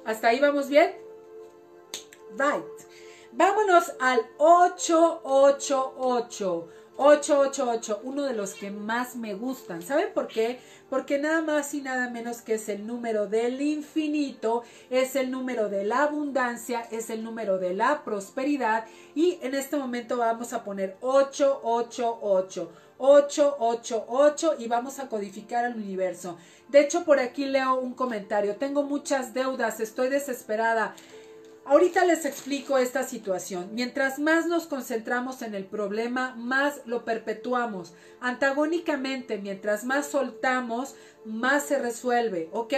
¿hasta ahí vamos bien? Right. Vámonos al 888. 888, uno de los que más me gustan. ¿Saben por qué? Porque nada más y nada menos que es el número del infinito, es el número de la abundancia, es el número de la prosperidad y en este momento vamos a poner 888. 888 y vamos a codificar el universo. De hecho, por aquí leo un comentario. Tengo muchas deudas, estoy desesperada. Ahorita les explico esta situación. Mientras más nos concentramos en el problema, más lo perpetuamos. Antagónicamente, mientras más soltamos, más se resuelve, ¿ok?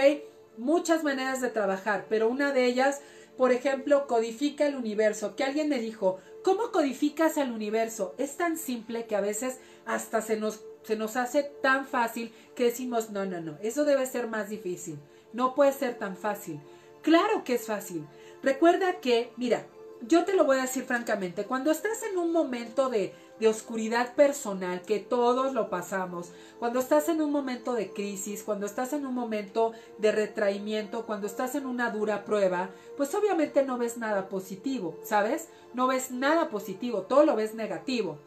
Muchas maneras de trabajar, pero una de ellas, por ejemplo, codifica el universo. Que alguien me dijo, ¿cómo codificas el universo? Es tan simple que a veces hasta se nos, se nos hace tan fácil que decimos, no, no, no, eso debe ser más difícil. No puede ser tan fácil. Claro que es fácil. Recuerda que, mira, yo te lo voy a decir francamente, cuando estás en un momento de, de, oscuridad personal, que todos lo pasamos, cuando estás en un momento de crisis, cuando estás en un momento de retraimiento, cuando estás en una dura prueba, pues obviamente no ves nada positivo, ¿sabes? No ves nada positivo, todo lo ves negativo.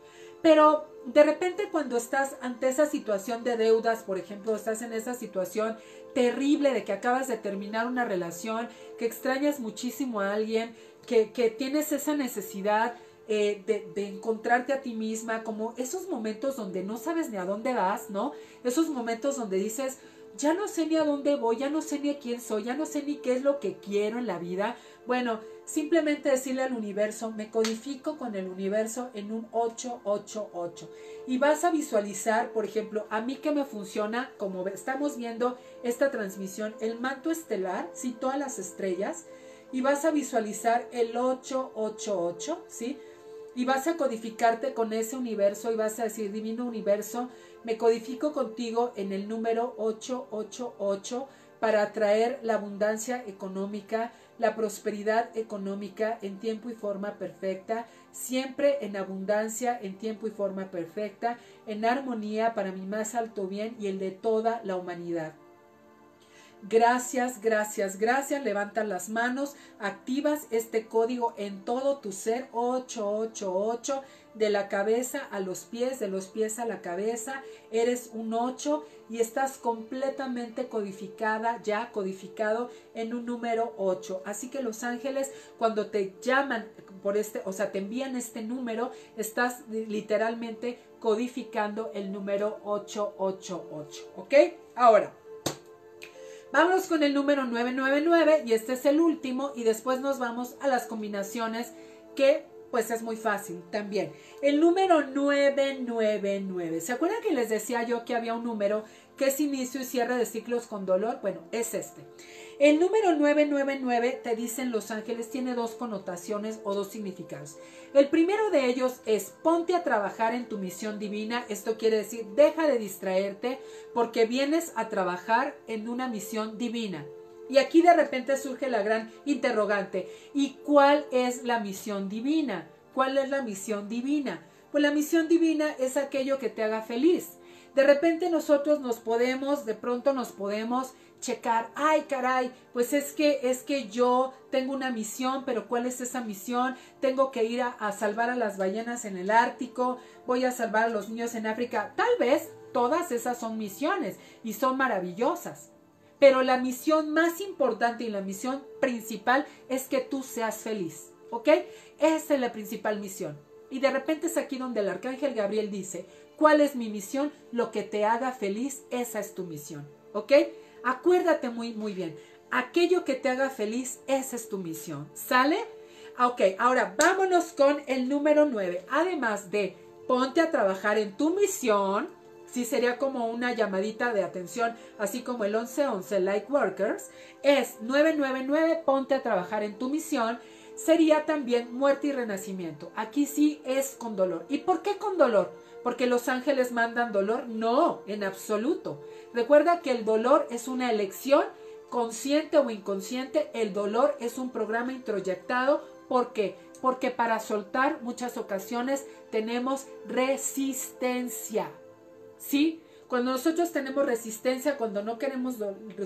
Pero de repente cuando estás ante esa situación de deudas, por ejemplo, estás en esa situación terrible de que acabas de terminar una relación, que extrañas muchísimo a alguien, que, que tienes esa necesidad eh, de, de, encontrarte a ti misma, como esos momentos donde no sabes ni a dónde vas, ¿no? Esos momentos donde dices, ya no sé ni a dónde voy, ya no sé ni a quién soy, ya no sé ni qué es lo que quiero en la vida. Bueno, simplemente decirle al universo, me codifico con el universo en un 888. Y vas a visualizar, por ejemplo, a mí que me funciona, como estamos viendo esta transmisión, el manto estelar, ¿sí? Todas las estrellas. Y vas a visualizar el 888, ¿sí? Y vas a codificarte con ese universo y vas a decir, divino universo, me codifico contigo en el número 888 para atraer la abundancia económica, la prosperidad económica en tiempo y forma perfecta, siempre en abundancia en tiempo y forma perfecta, en armonía para mi más alto bien y el de toda la humanidad. Gracias, gracias, gracias. Levanta las manos, activas este código en todo tu ser 888 de la cabeza a los pies, de los pies a la cabeza. Eres un 8 y estás completamente codificada, ya codificado en un número 8. Así que los ángeles cuando te llaman por este, o sea, te envían este número, estás literalmente codificando el número 888, ¿ok? Ahora, Vámonos con el número 999 y este es el último y después nos vamos a las combinaciones que pues es muy fácil también. El número 999. ¿Se acuerdan que les decía yo que había un número que es inicio y cierre de ciclos con dolor? Bueno, es este. El número 999, te dicen los ángeles, tiene dos connotaciones o dos significados. El primero de ellos es ponte a trabajar en tu misión divina. Esto quiere decir, deja de distraerte porque vienes a trabajar en una misión divina. Y aquí de repente surge la gran interrogante. ¿Y cuál es la misión divina? ¿Cuál es la misión divina? Pues la misión divina es aquello que te haga feliz. De repente nosotros nos podemos, de pronto nos podemos checar, ay caray, pues es que es que yo tengo una misión, pero ¿cuál es esa misión? Tengo que ir a, a, salvar a las ballenas en el Ártico, voy a salvar a los niños en África. Tal vez todas esas son misiones y son maravillosas. Pero la misión más importante y la misión principal es que tú seas feliz, ¿ok? Esa es la principal misión. Y de repente es aquí donde el arcángel Gabriel dice, ¿cuál es mi misión? Lo que te haga feliz, esa es tu misión, ¿ok? Acuérdate muy, muy bien. Aquello que te haga feliz, esa es tu misión. ¿Sale? Ok, ahora vámonos con el número 9. Además de ponte a trabajar en tu misión, sí sería como una llamadita de atención, así como el 1111 Like Workers, es 999, ponte a trabajar en tu misión, sería también muerte y renacimiento. Aquí sí es con dolor. ¿Y por qué con dolor? ¿Porque los ángeles mandan dolor? No, en absoluto. Recuerda que el dolor es una elección consciente o inconsciente. El dolor es un programa introyectado. ¿Por qué? Porque para soltar muchas ocasiones tenemos resistencia. ¿Sí? Cuando nosotros tenemos resistencia, cuando no queremos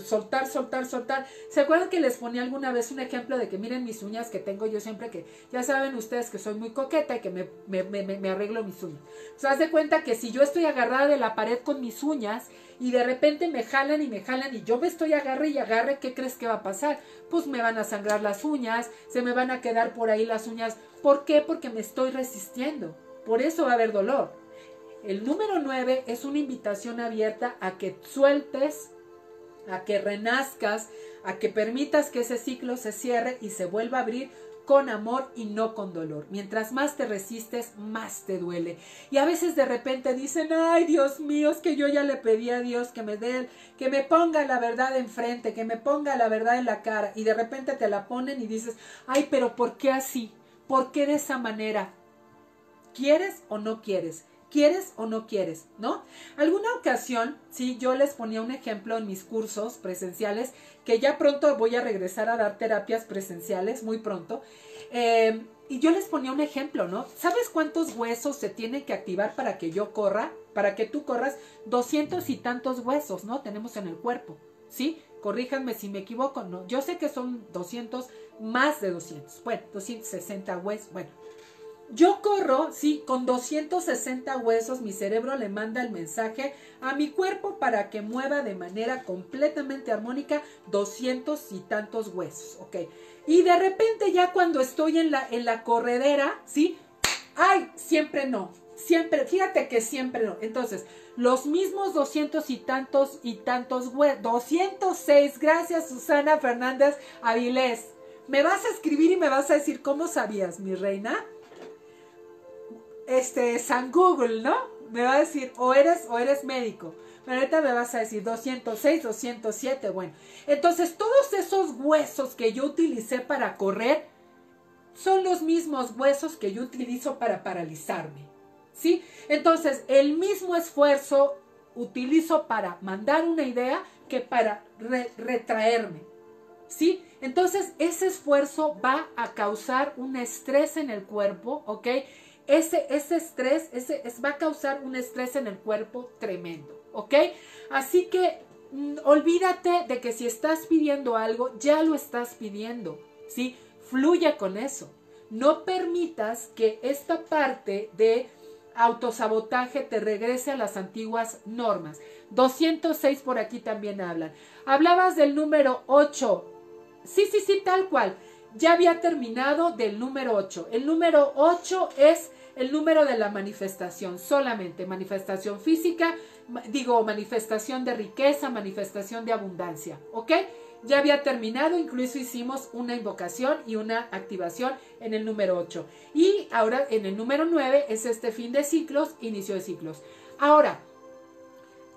soltar, soltar, soltar. ¿Se acuerdan que les ponía alguna vez un ejemplo de que miren mis uñas que tengo yo siempre que, ya saben ustedes que soy muy coqueta y que me, me, me, arreglo mis uñas? O haz de cuenta que si yo estoy agarrada de la pared con mis uñas y de repente me jalan y me jalan y yo me estoy agarre y agarre, ¿qué crees que va a pasar? Pues me van a sangrar las uñas, se me van a quedar por ahí las uñas. ¿Por qué? Porque me estoy resistiendo. Por eso va a haber dolor. El número 9 es una invitación abierta a que sueltes, a que renazcas, a que permitas que ese ciclo se cierre y se vuelva a abrir con amor y no con dolor. Mientras más te resistes, más te duele. Y a veces de repente dicen, ay Dios mío, es que yo ya le pedí a Dios que me dé, que me ponga la verdad enfrente, que me ponga la verdad en la cara. Y de repente te la ponen y dices, ay, pero ¿por qué así? ¿Por qué de esa manera? ¿Quieres o no quieres? ¿Quieres o no quieres? ¿No? Alguna ocasión, sí, yo les ponía un ejemplo en mis cursos presenciales, que ya pronto voy a regresar a dar terapias presenciales, muy pronto. Em, y yo les ponía un ejemplo, ¿no? ¿Sabes cuántos huesos se tienen que activar para que yo corra? Para que tú corras, doscientos y tantos huesos, ¿no? Tenemos en el cuerpo, ¿sí? Corríjanme si me equivoco, ¿no? Yo sé que son 200, más de 200. Bueno, 260 huesos, bueno yo corro, sí, con 260 huesos, mi cerebro le manda el mensaje a mi cuerpo para que mueva de manera completamente armónica 200 y tantos huesos, ¿ok? Y de repente ya cuando estoy en la, en la corredera, ¿sí? ¡Ay! Siempre no, siempre, fíjate que siempre no. Entonces, los mismos 200 y tantos y tantos huesos, 206, gracias Susana Fernández Avilés. Me vas a escribir y me vas a decir cómo sabías, mi reina este, San Google, ¿no? Me va a decir, o eres, o eres médico. Pero ahorita me vas a decir 206, 207, bueno. Entonces, todos esos huesos que yo utilicé para correr son los mismos huesos que yo utilizo para paralizarme. ¿Sí? Entonces, el mismo esfuerzo utilizo para mandar una idea que para retraerme. ¿Sí? Entonces, ese esfuerzo va a causar un estrés en el cuerpo, ¿ok? Ese, ese estrés ese, va a causar un estrés en el cuerpo tremendo, ¿ok? Así que mm, olvídate de que si estás pidiendo algo, ya lo estás pidiendo, ¿sí? Fluye con eso. No permitas que esta parte de autosabotaje te regrese a las antiguas normas. 206 por aquí también hablan. Hablabas del número 8. Sí, sí, sí, tal cual ya había terminado del número 8. El número 8 es el número de la manifestación, solamente manifestación física, digo manifestación de riqueza, manifestación de abundancia, ¿ok? Ya había terminado, incluso hicimos una invocación y una activación en el número 8. Y ahora en el número 9 es este fin de ciclos, inicio de ciclos. Ahora,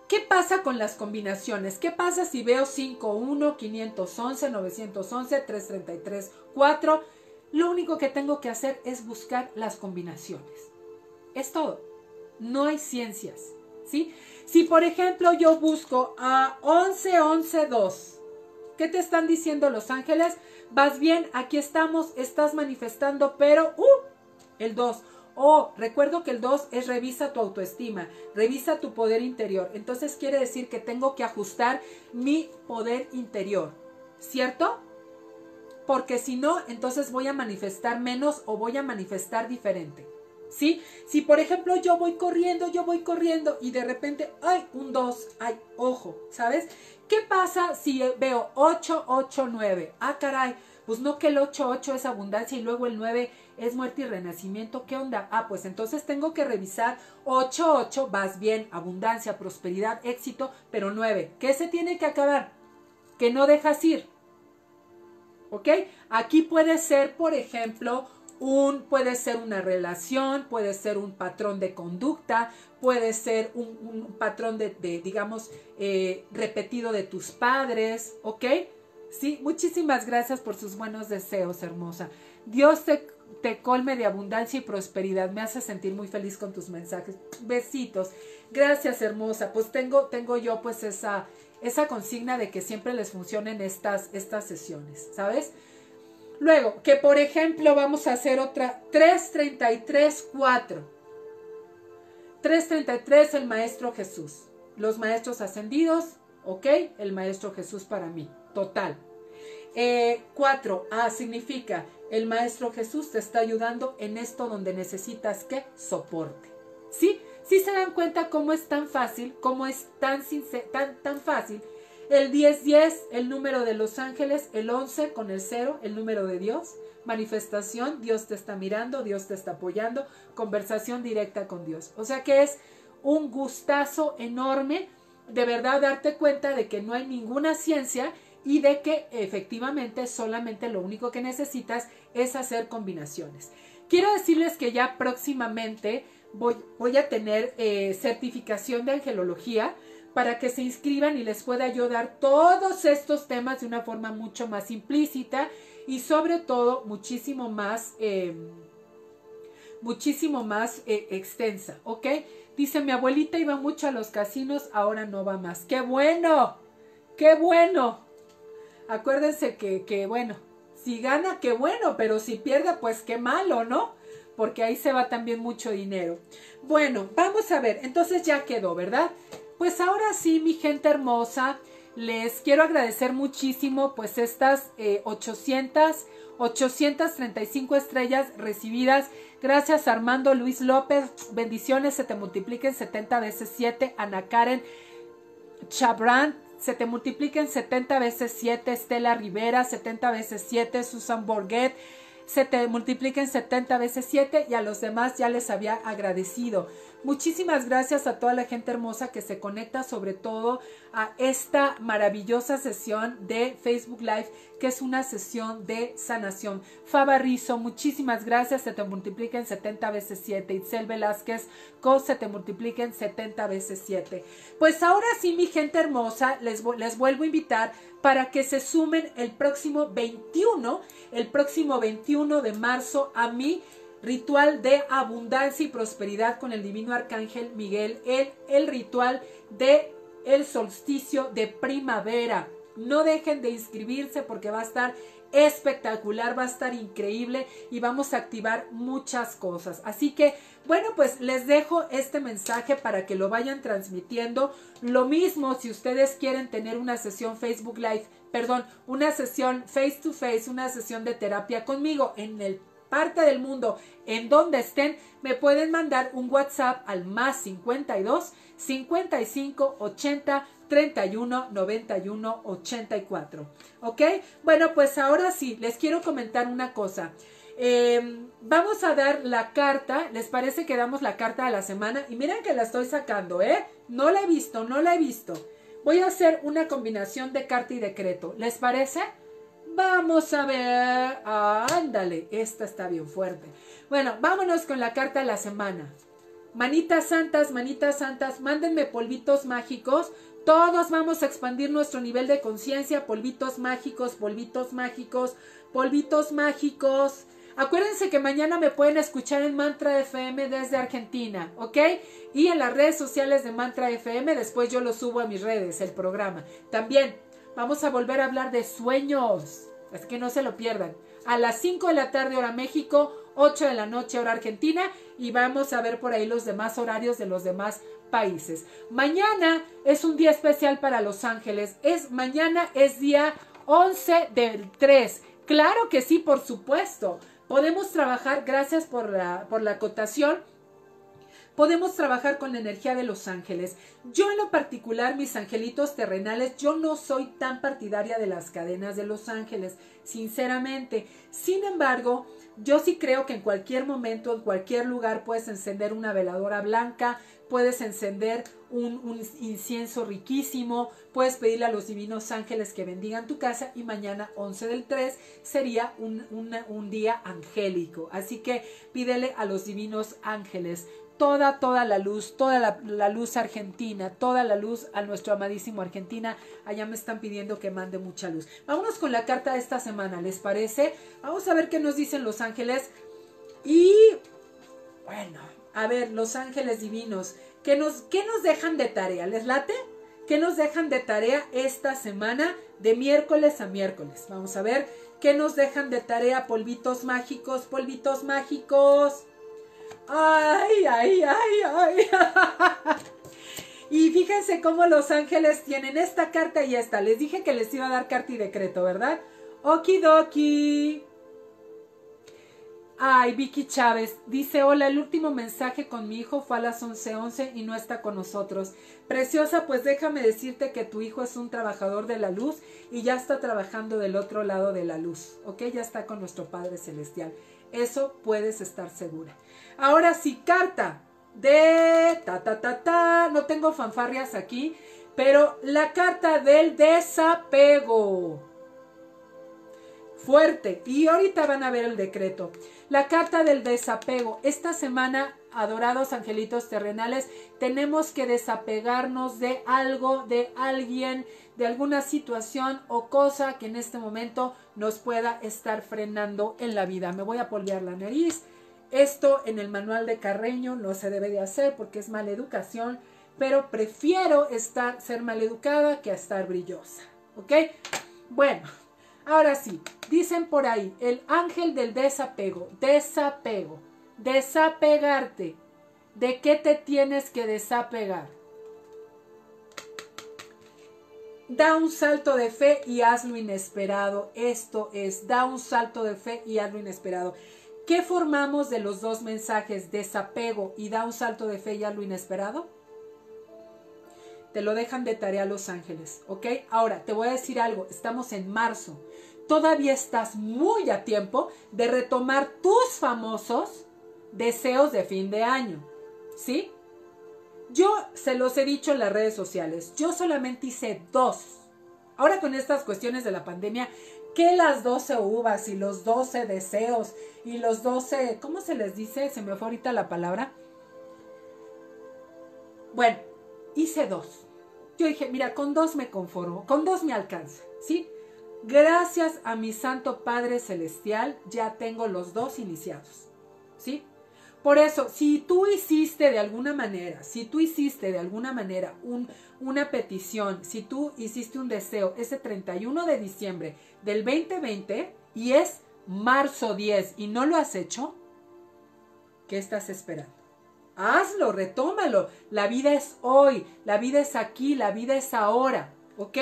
¿Qué pasa con las combinaciones? ¿Qué pasa si veo 5, 1, 511, 911, 333, 4? Lo único que tengo que hacer es buscar las combinaciones. Es todo. No hay ciencias. ¿sí? Si por ejemplo yo busco a 11, 11, 2, ¿qué te están diciendo los ángeles? Vas bien, aquí estamos, estás manifestando, pero uh, el 2. Oh, recuerdo que el 2 es revisa tu autoestima, revisa tu poder interior. Entonces quiere decir que tengo que ajustar mi poder interior, ¿cierto? Porque si no, entonces voy a manifestar menos o voy a manifestar diferente. ¿Sí? Si por ejemplo yo voy corriendo, yo voy corriendo y de repente, ay, un 2, ay, ojo, ¿sabes? ¿Qué pasa si veo 8, 8, 9? Ah, caray, pues no que el 8, 8 es abundancia y luego el 9 es muerte y renacimiento. ¿Qué onda? Ah, pues entonces tengo que revisar 8, 8, vas bien, abundancia, prosperidad, éxito, pero 9. ¿Qué se tiene que acabar? Que no dejas ir. ¿Ok? Aquí puede ser, por ejemplo, un, puede ser una relación, puede ser un patrón de conducta, puede ser un, patrón de, digamos, eh, repetido de tus padres, ¿ok? Sí, muchísimas gracias por sus buenos deseos, hermosa. Dios te, te colme de abundancia y prosperidad. Me hace sentir muy feliz con tus mensajes. Besitos. Gracias, hermosa. Pues tengo, tengo yo pues esa, esa consigna de que siempre les funcionen estas, estas sesiones, ¿sabes? Luego, que por ejemplo vamos a hacer otra 333 4. 333 el Maestro Jesús. Los Maestros Ascendidos, ¿ok? El Maestro Jesús para mí, total. 4. Eh, significa el Maestro Jesús te está ayudando en esto donde necesitas que soporte. ¿Sí? ¿Sí se dan cuenta cómo es tan fácil, cómo es tan, tan, tan fácil el 10-10, el número de los ángeles, el 11 con el 0, el número de Dios. Manifestación, Dios te está mirando, Dios te está apoyando, conversación directa con Dios. O sea que es un gustazo enorme de verdad darte cuenta de que no hay ninguna ciencia y de que efectivamente solamente lo único que necesitas es hacer combinaciones. Quiero decirles que ya próximamente voy, a tener eh, certificación de angelología para que se inscriban y les pueda yo dar todos estos temas de una forma mucho más implícita y sobre todo muchísimo más, em, muchísimo más eh, extensa, ¿ok? Dice, mi abuelita iba mucho a los casinos, ahora no va más. ¡Qué bueno! ¡Qué bueno! Acuérdense que, que bueno, si gana, qué bueno, pero si pierde, pues qué malo, ¿no? Porque ahí se va también mucho dinero. Bueno, vamos a ver, entonces ya quedó, ¿verdad? Pues ahora sí, mi gente hermosa, les quiero agradecer muchísimo pues estas 800, eh, 835 estrellas recibidas. Gracias Armando Luis López, bendiciones, se te multipliquen 70 veces 7. Ana Karen Chabran, se te multipliquen 70 veces 7. Estela Rivera, 70 veces 7. Susan Borget, se te multipliquen 70 veces 7 y a los demás ya les había agradecido. Muchísimas gracias a toda la gente hermosa que se conecta sobre todo a esta maravillosa sesión de Facebook Live que es una sesión de sanación. Fabarrizo, muchísimas gracias, se te multipliquen 70 veces 7. Itzel Velázquez, co se te multipliquen 70 veces 7. Pues ahora sí, mi gente hermosa, les, les vuelvo a invitar para que se sumen el próximo 21, el próximo 21 de marzo a mi ritual de abundancia y prosperidad con el divino arcángel Miguel, el, el ritual de el solsticio de primavera. No dejen de inscribirse porque va a estar espectacular, va a estar increíble y vamos a activar muchas cosas. Así que, bueno, pues les dejo este mensaje para que lo vayan transmitiendo. Lo mismo si ustedes quieren tener una sesión Facebook Live, perdón, una sesión face to face, una sesión de terapia conmigo en el parte del mundo en donde estén, me pueden mandar un WhatsApp al más 52 55 80 31 91 84. ¿Ok? Bueno, pues ahora sí, les quiero comentar una cosa. Em, vamos a dar la carta, ¿les parece que damos la carta de la semana? Y miren que la estoy sacando, ¿eh? No la he visto, no la he visto. Voy a hacer una combinación de carta y decreto. ¿Les parece? Vamos a ver. ándale, esta está bien fuerte. Bueno, vámonos con la carta de la semana. Manitas santas, manitas santas, mándenme polvitos mágicos. Todos vamos a expandir nuestro nivel de conciencia. Polvitos mágicos, polvitos mágicos, polvitos mágicos. Acuérdense que mañana me pueden escuchar en Mantra FM desde Argentina, ¿ok? Y en las redes sociales de Mantra FM, después yo lo subo a mis redes, el programa. También vamos a volver a hablar de sueños. Es que no se lo pierdan. A las 5 de la tarde hora México, 8 de la noche hora argentina y vamos a ver por ahí los demás horarios de los demás países. Mañana es un día especial para Los Ángeles. Es mañana es día 11 del 3. Claro que sí, por supuesto. Podemos trabajar, gracias por la, por la acotación, podemos trabajar con la energía de los ángeles. Yo en lo particular, mis angelitos terrenales, yo no soy tan partidaria de las cadenas de los ángeles, sinceramente. Sin embargo, yo sí creo que en cualquier momento, en cualquier lugar, puedes encender una veladora blanca, puedes encender un, incienso riquísimo, puedes pedirle a los divinos ángeles que bendigan tu casa y mañana 11 del 3 sería un, un día angélico. Así que pídele a los divinos ángeles toda, toda la luz, toda la, luz argentina, toda la luz a nuestro amadísimo Argentina. Allá me están pidiendo que mande mucha luz. Vámonos con la carta de esta semana, ¿les parece? Vamos a ver qué nos dicen los ángeles. Y bueno, a ver, los ángeles divinos, ¿qué nos, qué nos dejan de tarea? ¿Les late? ¿Qué nos dejan de tarea esta semana de miércoles a miércoles? Vamos a ver qué nos dejan de tarea, polvitos mágicos, polvitos mágicos. Ay, ay, ay, ay. y fíjense cómo los ángeles tienen esta carta y esta. Les dije que les iba a dar carta y decreto, ¿verdad? Okidoki. Ay, Vicky Chávez dice, hola, el último mensaje con mi hijo fue a las 11:11 y no está con nosotros. Preciosa, pues déjame decirte que tu hijo es un trabajador de la luz y ya está trabajando del otro lado de la luz, ¿ok? Ya está con nuestro Padre Celestial. Eso puedes estar segura. Ahora sí, carta de ta ta ta ta. No tengo fanfarrias aquí, pero la carta del desapego. Fuerte. Y ahorita van a ver el decreto. La carta del desapego. Esta semana, adorados angelitos terrenales, tenemos que desapegarnos de algo, de alguien, de alguna situación o cosa que en este momento nos pueda estar frenando en la vida. Me voy a polvear la nariz. Esto en el manual de Carreño no se debe de hacer porque es mala educación, pero prefiero estar, ser maleducada que estar brillosa. ¿Ok? Bueno, Ahora sí, dicen por ahí, el ángel del desapego, desapego, desapegarte. ¿De qué te tienes que desapegar? Da un salto de fe y haz lo inesperado. Esto es, da un salto de fe y haz lo inesperado. ¿Qué formamos de los dos mensajes, desapego y da un salto de fe y haz lo inesperado? Te lo dejan de tarea los ángeles, ¿ok? Ahora, te voy a decir algo, estamos en marzo. Todavía estás muy a tiempo de retomar tus famosos deseos de fin de año, ¿sí? Yo se los he dicho en las redes sociales, yo solamente hice dos. Ahora con estas cuestiones de la pandemia, que las 12 uvas y los 12 deseos y los 12, ¿cómo se les dice? Se me fue ahorita la palabra. Bueno, hice dos. Yo dije, mira, con dos me conformo, con dos me alcanza, ¿sí? Gracias a mi Santo Padre Celestial ya tengo los dos iniciados, ¿sí? Por eso, si tú hiciste de alguna manera, si tú hiciste de alguna manera un, una petición, si tú hiciste un deseo ese 31 de diciembre del 2020 y es marzo 10 y no lo has hecho, ¿qué estás esperando? Hazlo, retómalo. La vida es hoy, la vida es aquí, la vida es ahora. ¿Ok?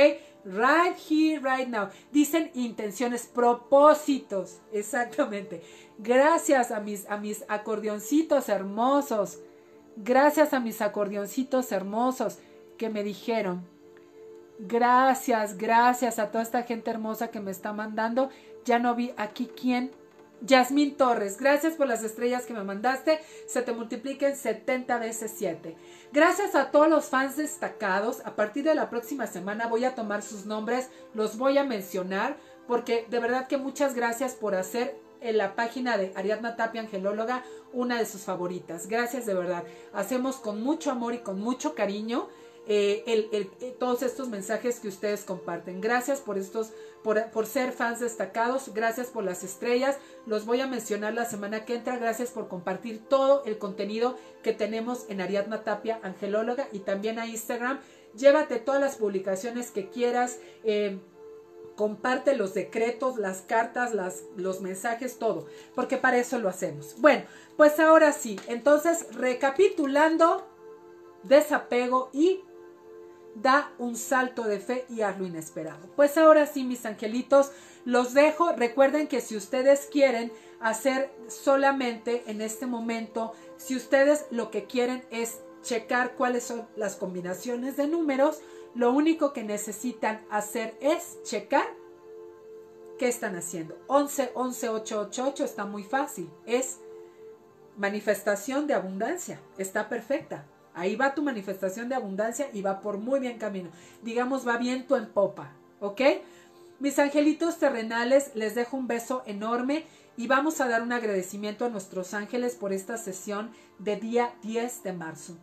Right here, right now. Dicen intenciones, propósitos. Exactamente. Gracias a mis, a mis acordeoncitos hermosos. Gracias a mis acordeoncitos hermosos que me dijeron. Gracias, gracias a toda esta gente hermosa que me está mandando. Ya no vi aquí quién Yasmín Torres, gracias por las estrellas que me mandaste. Se te multipliquen 70 veces 7. Gracias a todos los fans destacados. A partir de la próxima semana voy a tomar sus nombres, los voy a mencionar, porque de verdad que muchas gracias por hacer en la página de Ariadna Tapia Angelóloga una de sus favoritas. Gracias de verdad. Hacemos con mucho amor y con mucho cariño eh, eh, todos estos mensajes que ustedes comparten. Gracias por estos, por, por, ser fans destacados, gracias por las estrellas. Los voy a mencionar la semana que entra. Gracias por compartir todo el contenido que tenemos en Ariadna Tapia, Angelóloga, y también a Instagram. Llévate todas las publicaciones que quieras. Eh, comparte los decretos, las cartas, las, los mensajes, todo, porque para eso lo hacemos. Bueno, pues ahora sí, entonces recapitulando, desapego y da un salto de fe y haz lo inesperado. Pues ahora sí, mis angelitos, los dejo. Recuerden que si ustedes quieren hacer solamente en este momento, si ustedes lo que quieren es checar cuáles son las combinaciones de números, lo único que necesitan hacer es checar qué están haciendo. 11, 11, 8, 8, 8 está muy fácil. Es manifestación de abundancia. Está perfecta. Ahí va tu manifestación de abundancia y va por muy bien camino. Digamos, va viento en popa. ¿Ok? Mis angelitos terrenales, les dejo un beso enorme y vamos a dar un agradecimiento a nuestros ángeles por esta sesión de día 10 de marzo.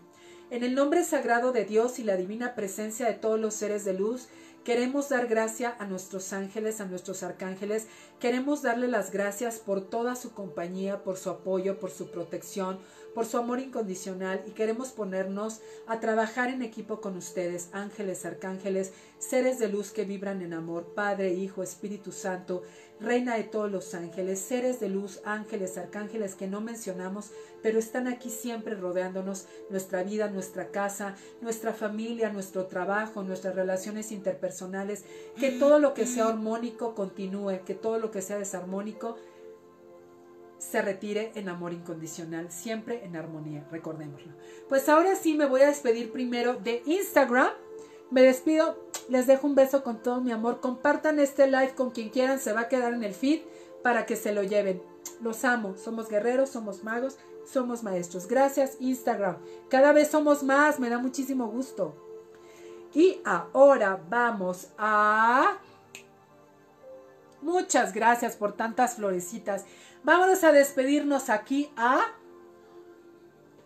En el nombre sagrado de Dios y la divina presencia de todos los seres de luz, queremos dar gracia a nuestros ángeles, a nuestros arcángeles. Queremos darle las gracias por toda su compañía, por su apoyo, por su protección, por su amor incondicional y queremos ponernos a trabajar en equipo con ustedes, ángeles, arcángeles, seres de luz que vibran en amor, Padre, Hijo, Espíritu Santo, Reina de todos los ángeles, seres de luz, ángeles, arcángeles que no mencionamos, pero están aquí siempre rodeándonos, nuestra vida, nuestra casa, nuestra familia, nuestro trabajo, nuestras relaciones interpersonales, que todo lo que sea armónico continúe, que todo lo que sea desarmónico se retire en amor incondicional, siempre en armonía, recordémoslo. Pues ahora sí me voy a despedir primero de Instagram. Me despido, les dejo un beso con todo mi amor. Compartan este live con quien quieran, se va a quedar en el feed para que se lo lleven. Los amo, somos guerreros, somos magos, somos maestros. Gracias Instagram. Cada vez somos más, me da muchísimo gusto. Y ahora vamos a... Muchas gracias por tantas florecitas. Vámonos a despedirnos aquí a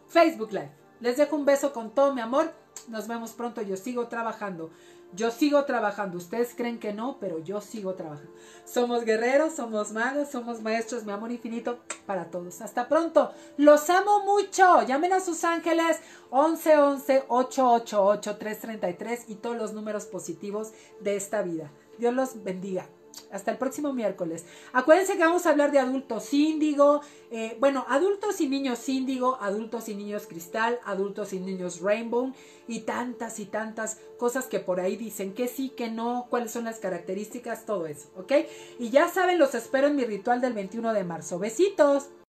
Facebook Live. Les dejo un beso con todo mi amor. Nos vemos pronto. Yo sigo trabajando. Yo sigo trabajando. Ustedes creen que no, pero yo sigo trabajando. Somos guerreros, somos magos, somos maestros. Mi amor infinito para todos. Hasta pronto. Los amo mucho. Llamen a sus ángeles 1111 888 333 y todos los números positivos de esta vida. Dios los bendiga. Hasta el próximo miércoles. Acuérdense que vamos a hablar de adultos índigo, eh, bueno, adultos y niños índigo, adultos y niños cristal, adultos y niños rainbow y tantas y tantas cosas que por ahí dicen que sí, que no, cuáles son las características, todo eso, ¿ok? Y ya saben, los espero en mi ritual del 21 de marzo. Besitos.